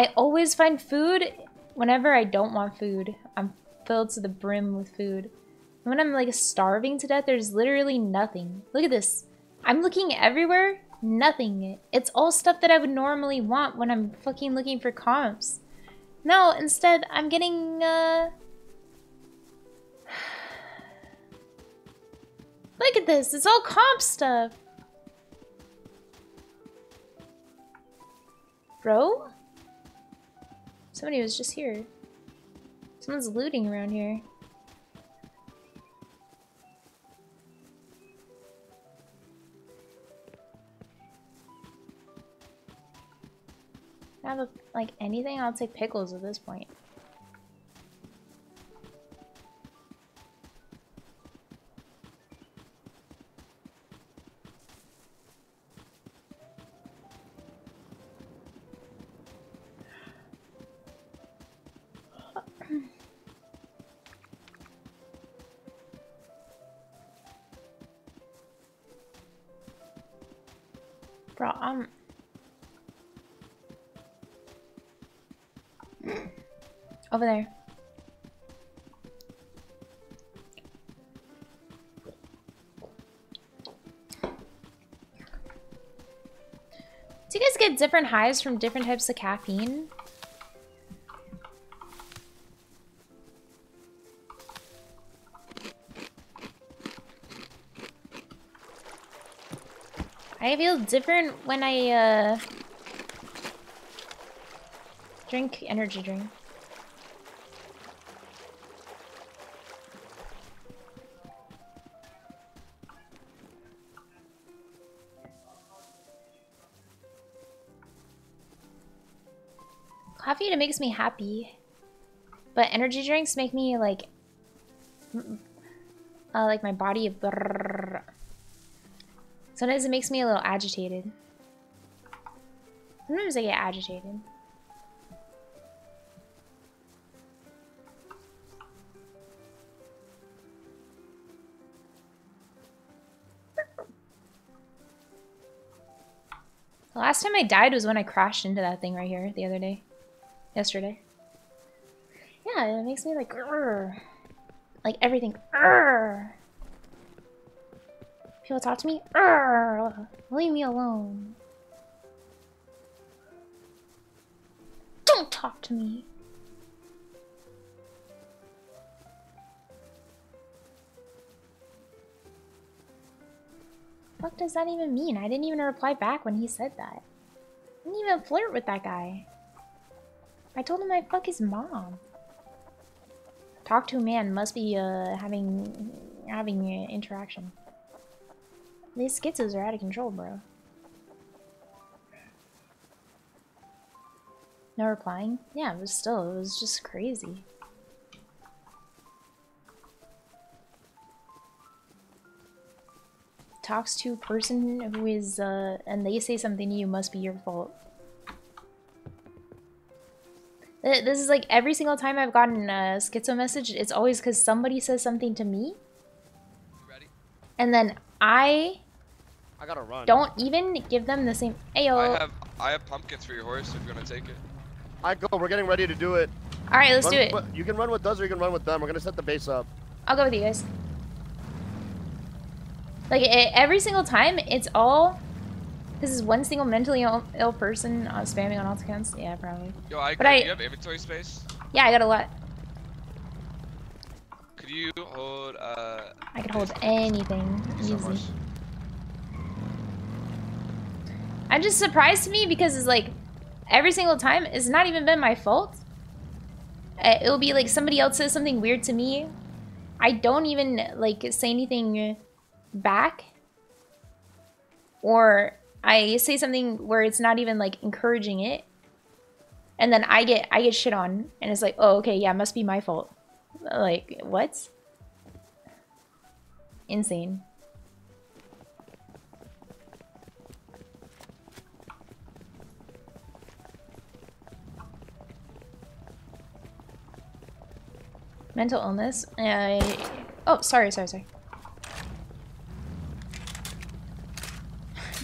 I always find food whenever I don't want food. I'm filled to the brim with food. And when I'm like starving to death, there's literally nothing. Look at this. I'm looking everywhere, nothing. It's all stuff that I would normally want when I'm fucking looking for comps. No, instead, I'm getting, uh... [sighs] Look at this, it's all comp stuff. Bro? Somebody was just here. Someone's looting around here. I have a, like anything, I'll take pickles at this point. Over there. Do you guys get different highs from different types of caffeine? I feel different when I uh drink energy drink. Makes me happy, but energy drinks make me like, mm, uh, like my body. Sometimes it makes me a little agitated. Sometimes I get agitated. The last time I died was when I crashed into that thing right here the other day. Yesterday. Yeah, it makes me like, "Grr." like everything. "Grr." People talk to me. Leave me alone. Don't talk to me. What does that even mean? I didn't even reply back when he said that. I didn't even flirt with that guy. I told him I fuck his mom. Talk to a man must be uh having having interaction. These schizos are out of control, bro. No replying? Yeah, but still, it was just crazy. Talks to a person who is, uh, and they say something to you must be your fault. Th- This is like every single time I've gotten a schizo message, it's always because somebody says something to me. And then I I gotta run. don't even give them the same. Ayo. I have I have pumpkins for your horse if you're gonna take it. I go. We're getting ready to do it. All right, let's Run- do it. You can run with us or you can run with them. We're gonna set the base up. I'll go with you guys. Like e- every single time, it's all. This is one single mentally ill, ill person uh, spamming on all accounts. Yeah, probably. Yo, I But do I- you have inventory space? Yeah, I got a lot. Could you hold uh I can hold anything you so I'm just surprised to me because it's like every single time it's not even been my fault. It'll be like somebody else says something weird to me. I don't even like say anything back. Or I say something where it's not even like encouraging it. And then I get I get shit on and it's like, "Oh, okay, yeah, must be my fault." Like, what? Insane. Mental illness. Uh, oh, sorry, sorry, sorry.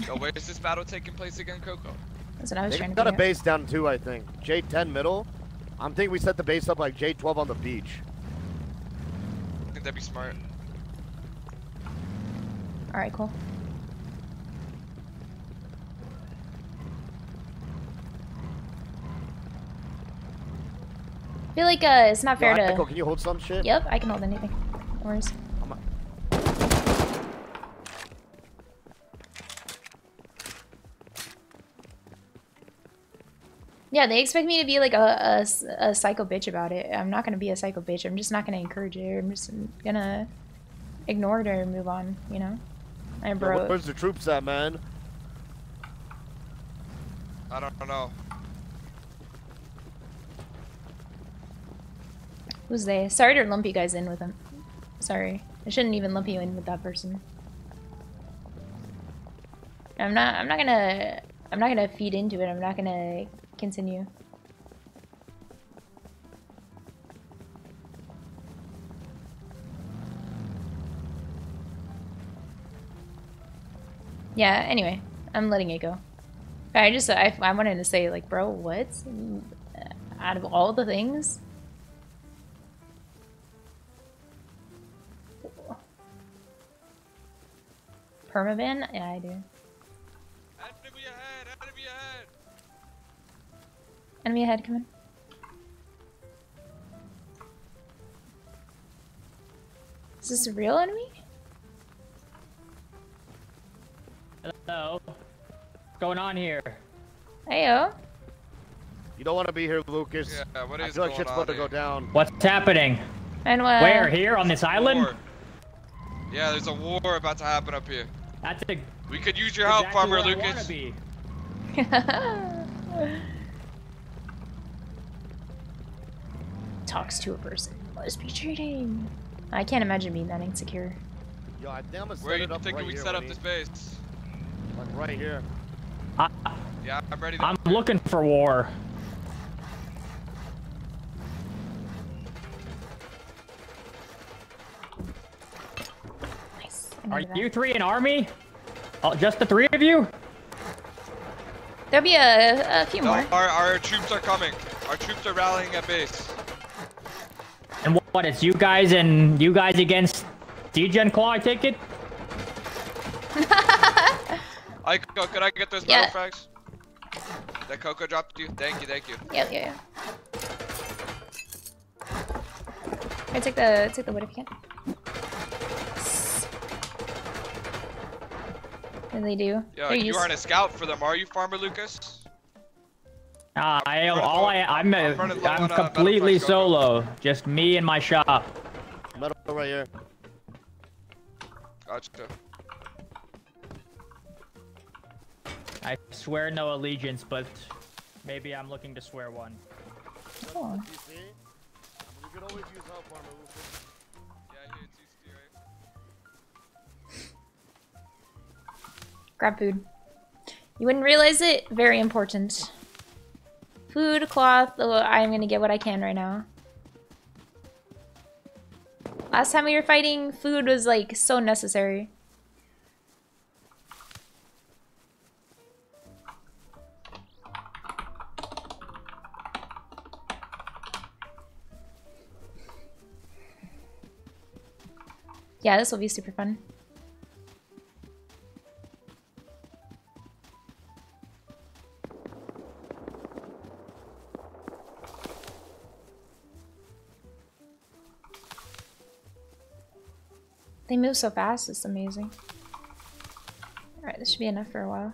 Yo, where is this battle taking place again, Coco? That's what I was They trying to got a figure out. base down too, I think. J10 middle. I'm thinking we set the base up like J12 on the beach. I think that'd be smart. All right, cool. I feel like uh, it's not fair Echo, to. can you hold some shit? Yep, I can hold anything. No worries. Yeah, they expect me to be like a a psycho bitch about it. I'm not gonna be a psycho bitch. I'm just not gonna encourage it. I'm just gonna ignore it or move on. You know. And Yo, bro, where's the troops at, man? I don't know. who's they? Sorry to lump you guys in with them. Sorry, I shouldn't even lump you in with that person. I'm not. I'm not gonna. I'm not gonna feed into it. I'm not gonna Continue. Yeah, anyway, I'm letting it go. I just, I, I wanted to say, like, bro, what? Out of all the things? Permaban? Yeah, I do. Enemy ahead, come in. Is this a real enemy? Hello. What's going on here? Heyo. You don't want to be here, Lucas. Yeah, what I is feel like shit's on about to go down. What's happening? And what? Where? Here on this island? War. Yeah, there's a war about to happen up here. That's a, We could use your help, Farmer where I Lucas. [laughs] [laughs] Talks to a person. Must be cheating. I can't imagine being that insecure. Yo, I think I'm gonna Where set you it up thinking right we here, set up this base? Like right here. I, Yeah, I'm ready to. I'm looking for war. Nice. Are you three an army? Oh, just the three of you? There'll be a, a few No, more. our, our troops are coming. Our troops are rallying at base. And what, what it's you guys and you guys against DJ and Claw, I take it? [laughs] I, Coco, could I get those Yeah. battle frags? That Coco dropped you? Thank you, thank you. Yeah, yeah, yeah. I take the take the wood if you can. What do they do? Yo, They're you used- aren't a scout for them, are you, Farmer Lucas? Uh, I am all I I'm I'm, on, uh, metal completely frags, solo. Just me and my shop. Metal right here. Gotcha. I swear no allegiance, but maybe I'm looking to swear one. Oh. You see? We could always use help, Farmer Lucas. Yeah, here, it's easy, right? Grab food. You wouldn't realize it. Very important. Food, cloth. Oh, I'm gonna get what I can right now. Last time we were fighting, food was like so necessary. Yeah, this will be super fun. They move so fast, it's amazing. Alright, this should be enough for a while.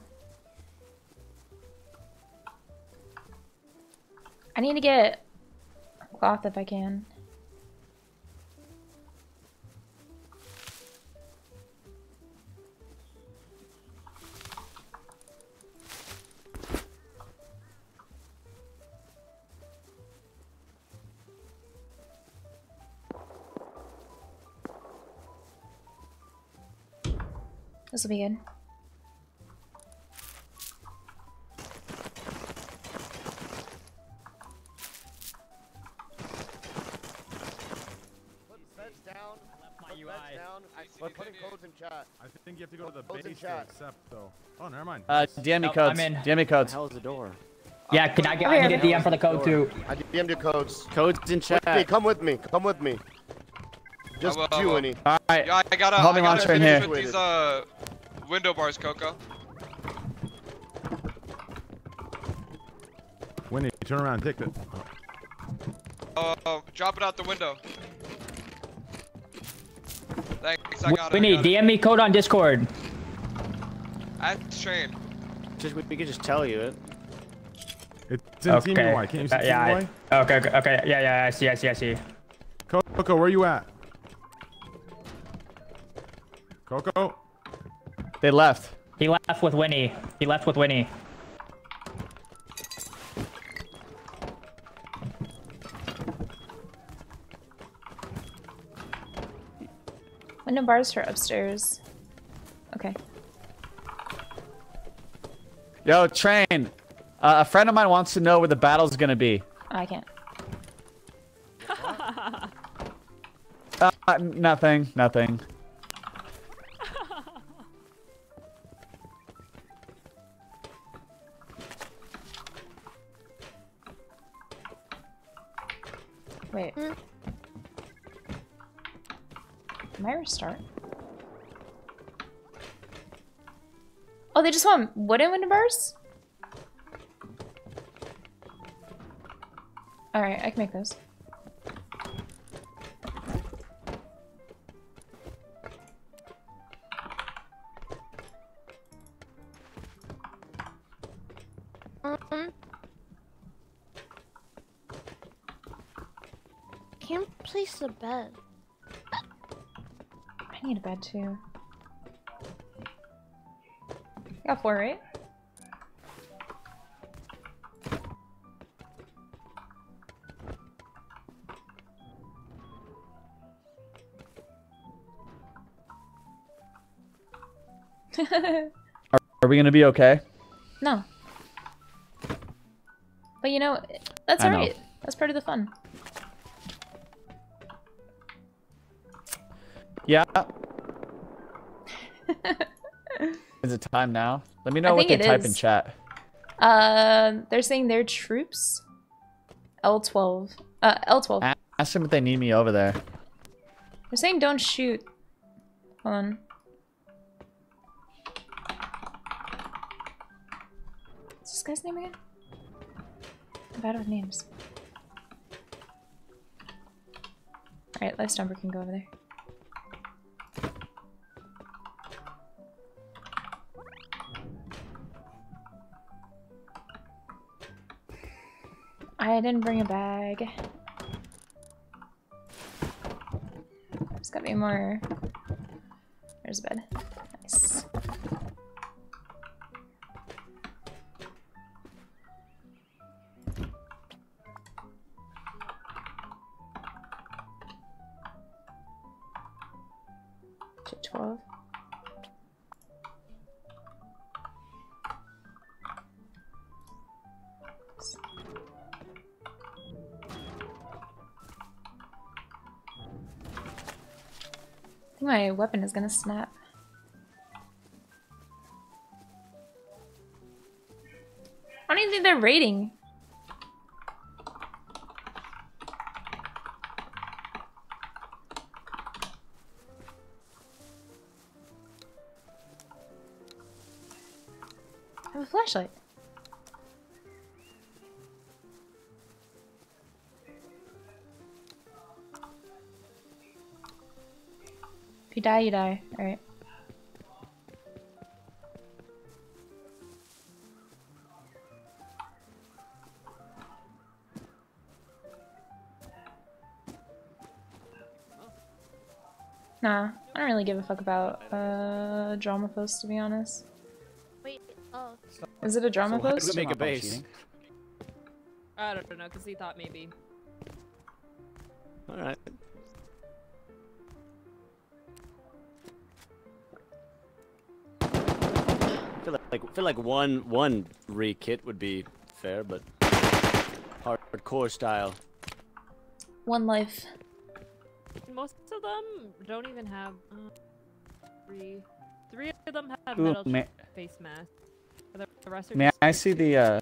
I need to get cloth if I can. This will be good. Put beds down. my Put UI. down. We're putting codes in chat. I think you have to go to the Codes base to chat. accept, though. Oh, never mind. Uh, DM me Nope, codes. I'm in. DM me codes. How's the door? Yeah, can I get I need a DM for the code too? I DM'd your codes. Codes in With me, chat. come with me. Come with me. Just I will, I you, will. Winnie. All right. Yeah, I gotta, Help me I gotta launch right finish here. with these uh window bars, Coco. Winnie, turn around and take it. Uh, drop it out the window. Thanks, I got it. We I need. DM me code on Discord. At train. Just we, we could just tell you it. It's in Team UI. Can't you see Uh, Team yeah, UI? I, okay, okay, okay, yeah, yeah, I see, I see, I see. Coco, where you at? Coco? They left. He left with Winnie. He left with Winnie. Window bars for upstairs. Okay. Yo, train. Uh, a friend of mine wants to know where the battle's gonna be. Oh, I can't. Uh, nothing. Nothing. Wait. Can I restart? Oh, they just want wooden window bars? Alright, I can make those. Place the bed. I need a bed too. You got four, right? [laughs] Are, are we gonna be okay? no. But you know, that's alright. That's part of the fun. Yeah. [laughs] Is it time now? Let me know I what they type in chat. Uh, they're saying they're troops. L12. Uh, L12. A- Ask them if they need me over there. They're saying don't shoot. Hold on. What's this guy's name again? I'm bad with names. Alright, Life Stomper can go over there. I didn't bring a bag. There's gotta be more. There's a bed. My weapon is gonna snap. I don't even think they're raiding. I have a flashlight. You die, you die. Alright. Nah, I don't really give a fuck about uh drama post to be honest. Wait, oh. Is it a drama So post? make a base? I don't know, because he thought maybe. Feel like feel like one one re-kit would be fair, but hardcore style. One life. Most of them don't even have uh, three. Three of them have Ooh, metal may- face masks. The, the rest are May just I see the uh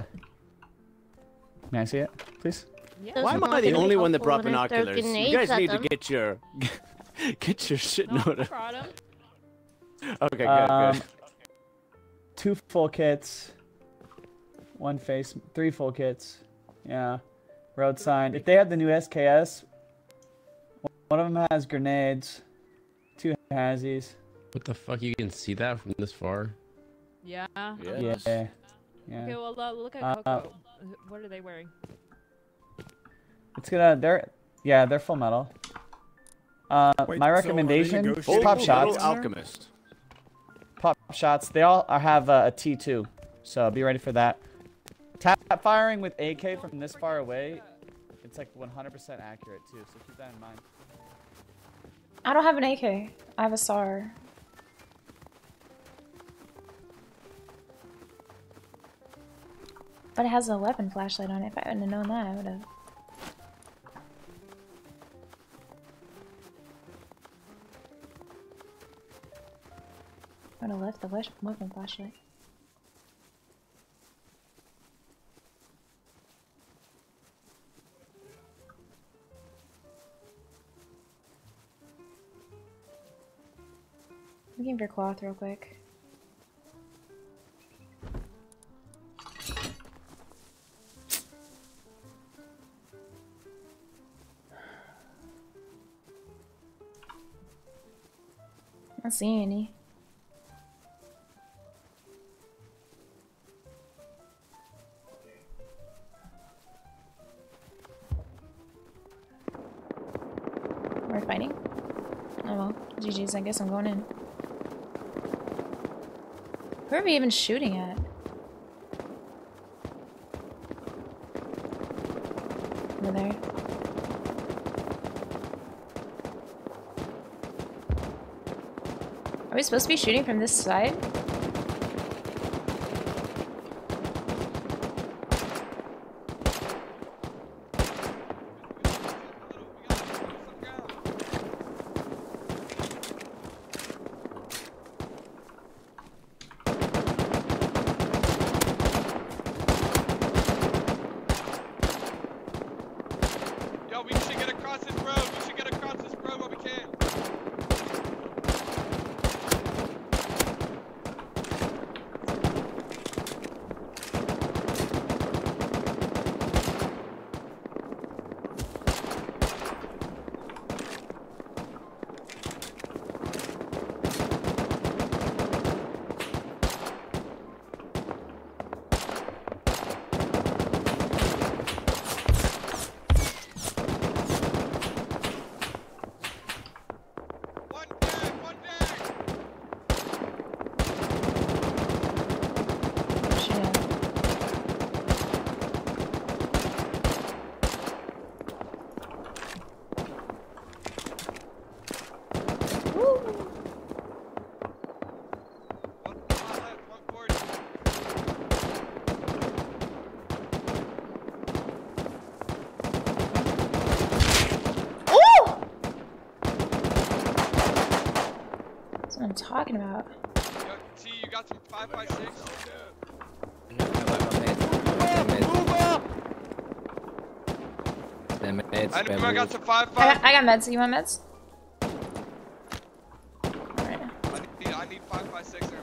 May I see it, please? Yeah. Why am I the only one that brought when I throw binoculars? You guys at need to get your [laughs] get your shit in No, I order. [laughs] Okay, good, Um, good. Two full kits. One face, three full kits. Yeah. Road sign. If they have the new SKS, one of them has grenades. Two has these. What the fuck? You can see that from this far? Yeah. Yeah. Okay, well, uh, look at Uh, Coco. what are they wearing? It's gonna. They're. Yeah, they're full metal. Uh, Wait, my so are recommendation: negotiating pop with shots. Alchemist. Pop shots. They all have uh, a T2, so be ready for that. Tap firing with AK from this far away, it's like 100% accurate too. So keep that in mind. I don't have an AK. I have a SAR. But it has a weapon flashlight on it. If I have known that, I would have. the worst with my. Looking for cloth real quick. I Not see any. GG's, I guess I'm going in. Who are we even shooting at? Over there. Are we supposed to be shooting from this side? Yo, we should get across this road. We should get across this road when we can. Ooh! That's what I'm talking about. Yo, T, you got some 556? Damn it, I, got some 5 I got, I got meds. You want meds? I need, I need 556 ammo.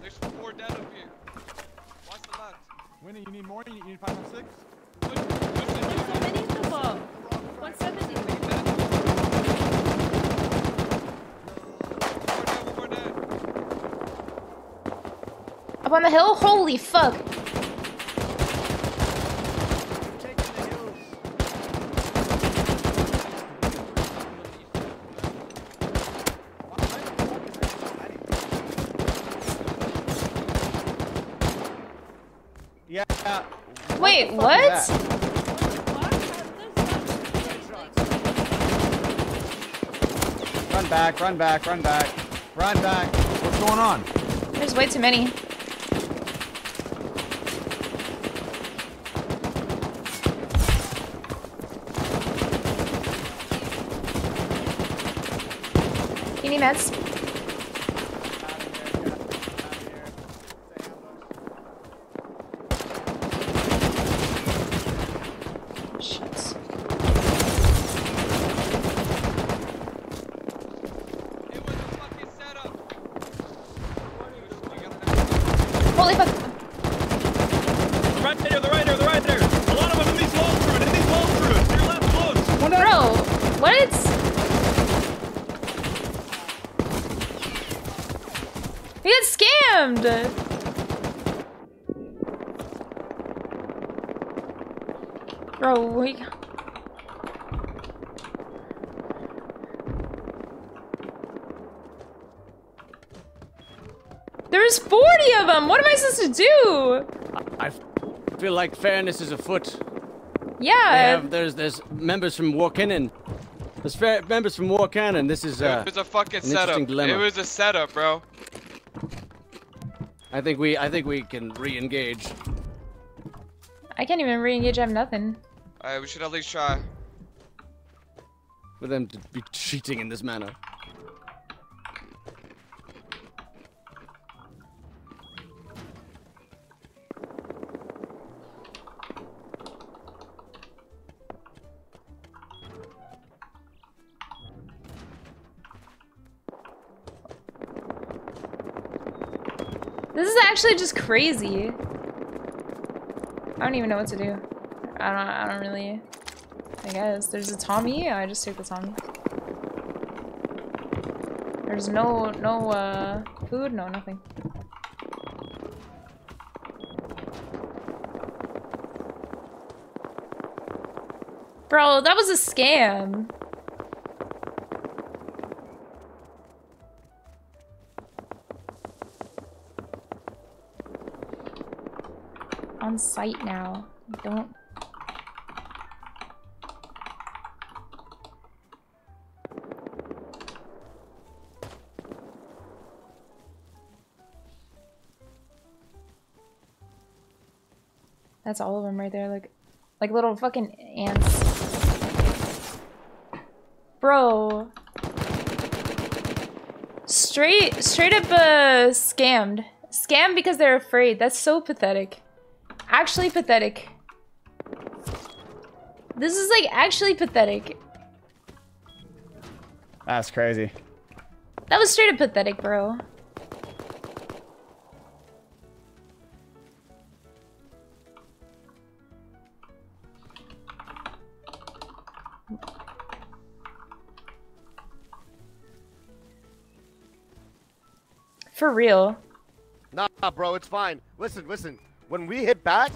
There's four dead up here. Watch the left. Winnie, you need more? You need five or six? Up on the hill? Holy fuck! Wait, the what? Run back, run back, run back. Run back. What's going on? There's way too many. You need meds? Shit. Holy fuck! Right there, the right there, the right there. A lot of them in these walls, Ruben, in these walls, Ruben. To your left, close. Bro, what? He got scammed! Bro, we... There's 40 of them! What am I supposed to do? I feel like fairness is afoot. Yeah. Have, there's there's members from War Cannon. There's fair, members from War Cannon. This is uh, it was a fucking setup. dilemma. It was a setup, bro. I think we I think we can re-engage. I can't even re-engage, I have nothing. Alright, we should at least try. For them to be cheating in this manner. Actually just crazy. I don't even know what to do. I don't. I don't really. I guess there's a Tommy. I just took the Tommy. There's no no uh food, no nothing. Bro, that was a scam. Site now. Don't That's all of them right there, like, like little fucking ants. Bro. Straight, straight up, uh, scammed. Scammed because they're afraid. That's so pathetic. Actually pathetic. This is like actually pathetic. That's crazy. That was straight up pathetic, bro. For real. Nah, bro, it's fine. Listen, listen. When we hit back,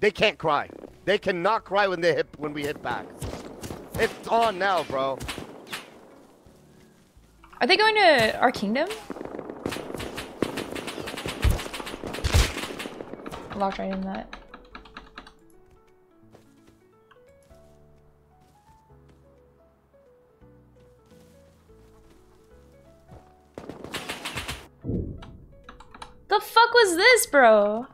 they can't cry. They cannot cry when they hit when we hit back. It's on now, bro. Are they going to our kingdom? Locked right in that. The fuck was this, bro?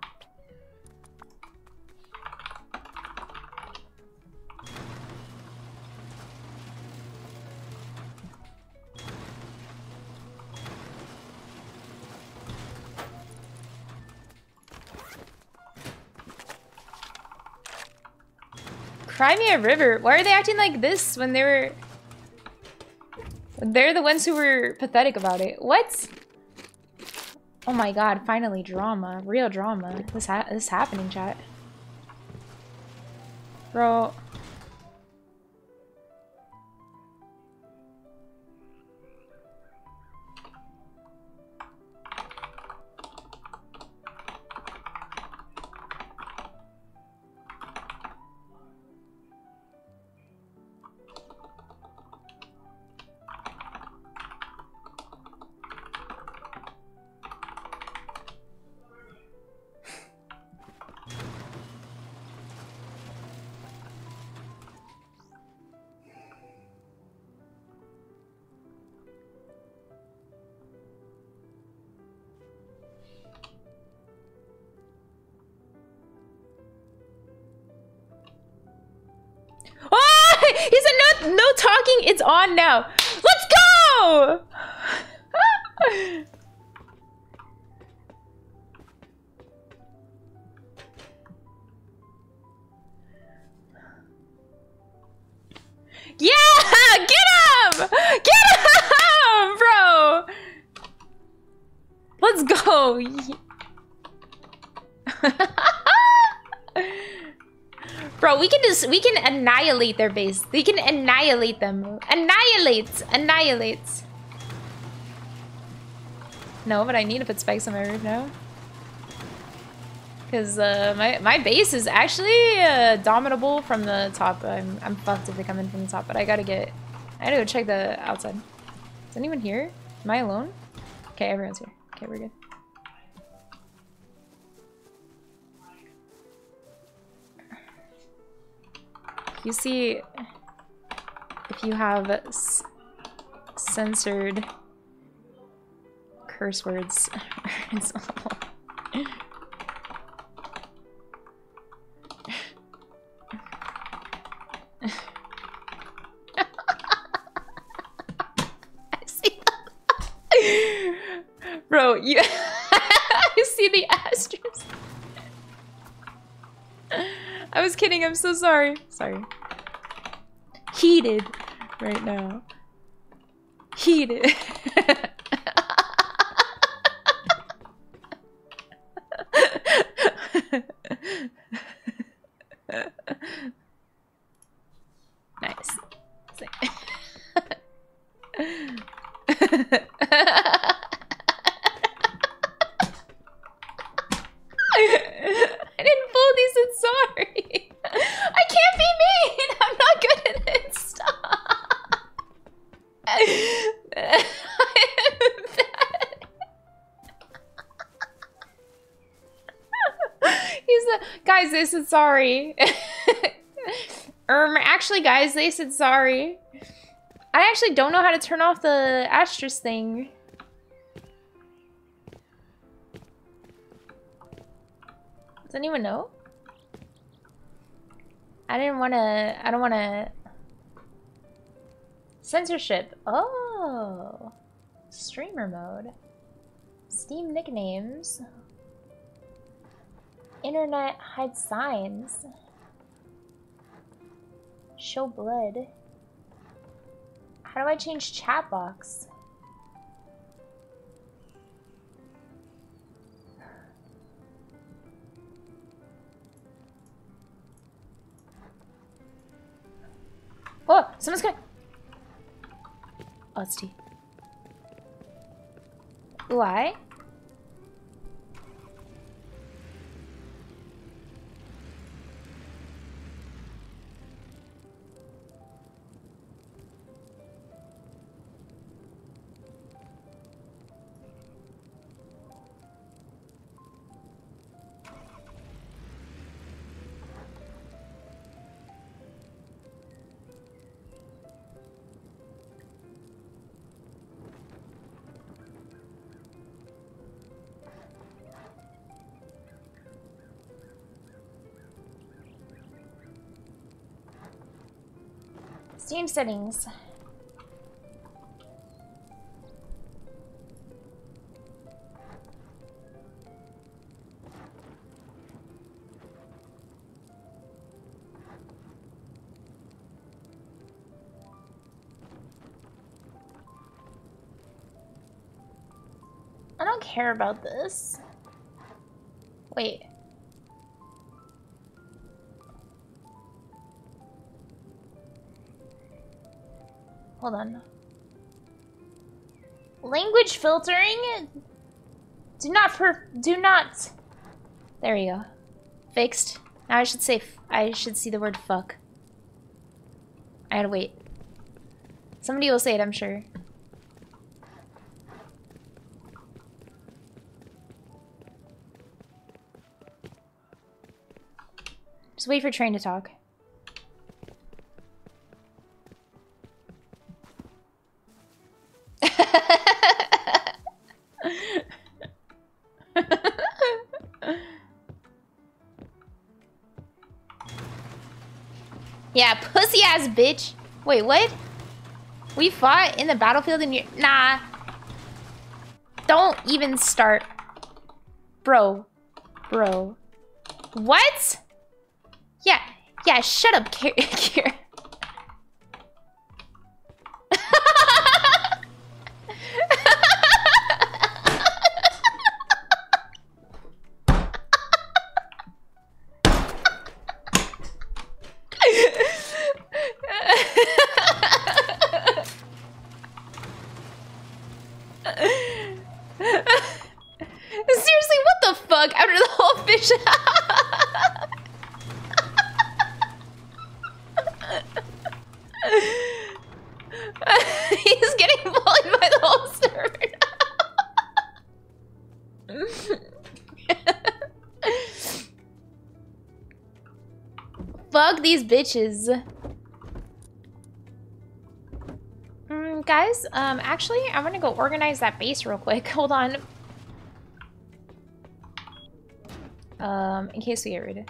Crimea River. Why are they acting like this when they were... They're the ones who were pathetic about it. What? Oh my god, finally drama. Real drama. This, ha this is happening, chat. Bro. On now. Annihilate their base. We can annihilate them. Annihilate! Annihilate. No, but I need to put spikes on my roof now. Cause uh, my my base is actually uh, dominable from the top. I'm I'm fucked if they come in from the top, but I gotta get. I gotta go check the outside. Is anyone here? Am I alone? Okay, everyone's here. Okay, we're good. You see, if you have censored curse words, [laughs] Bro, you [laughs] I see the [laughs] asterisk. I was kidding, I'm so sorry. Sorry. Heated right now. Heated. [laughs] sorry. um, actually, guys, they said sorry. I actually don't know how to turn off the asterisk thing. Does anyone know? I didn't want to. I don't want to. Censorship. Oh. Streamer mode. Steam nicknames. Internet hide signs. Show blood. How do I change chat box? Oh, someone's got. Oh, it's T. Why? Steam settings. I don't care about this. Wait. Hold on. Language filtering? Do not per- do not. There you go. Fixed. Now I should say I should see the word fuck. I gotta wait. Somebody will say it, I'm sure. Just wait for train to talk. Ass bitch. Wait, what? We fought in the battlefield and you're- nah. Don't even start. Bro. Bro. What? Yeah, yeah, shut up, Kira. [laughs] these bitches. Mm, guys, um, actually, I'm gonna go organize that base real quick. [laughs] Hold on. Um, in case we get rid I'm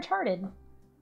retarded.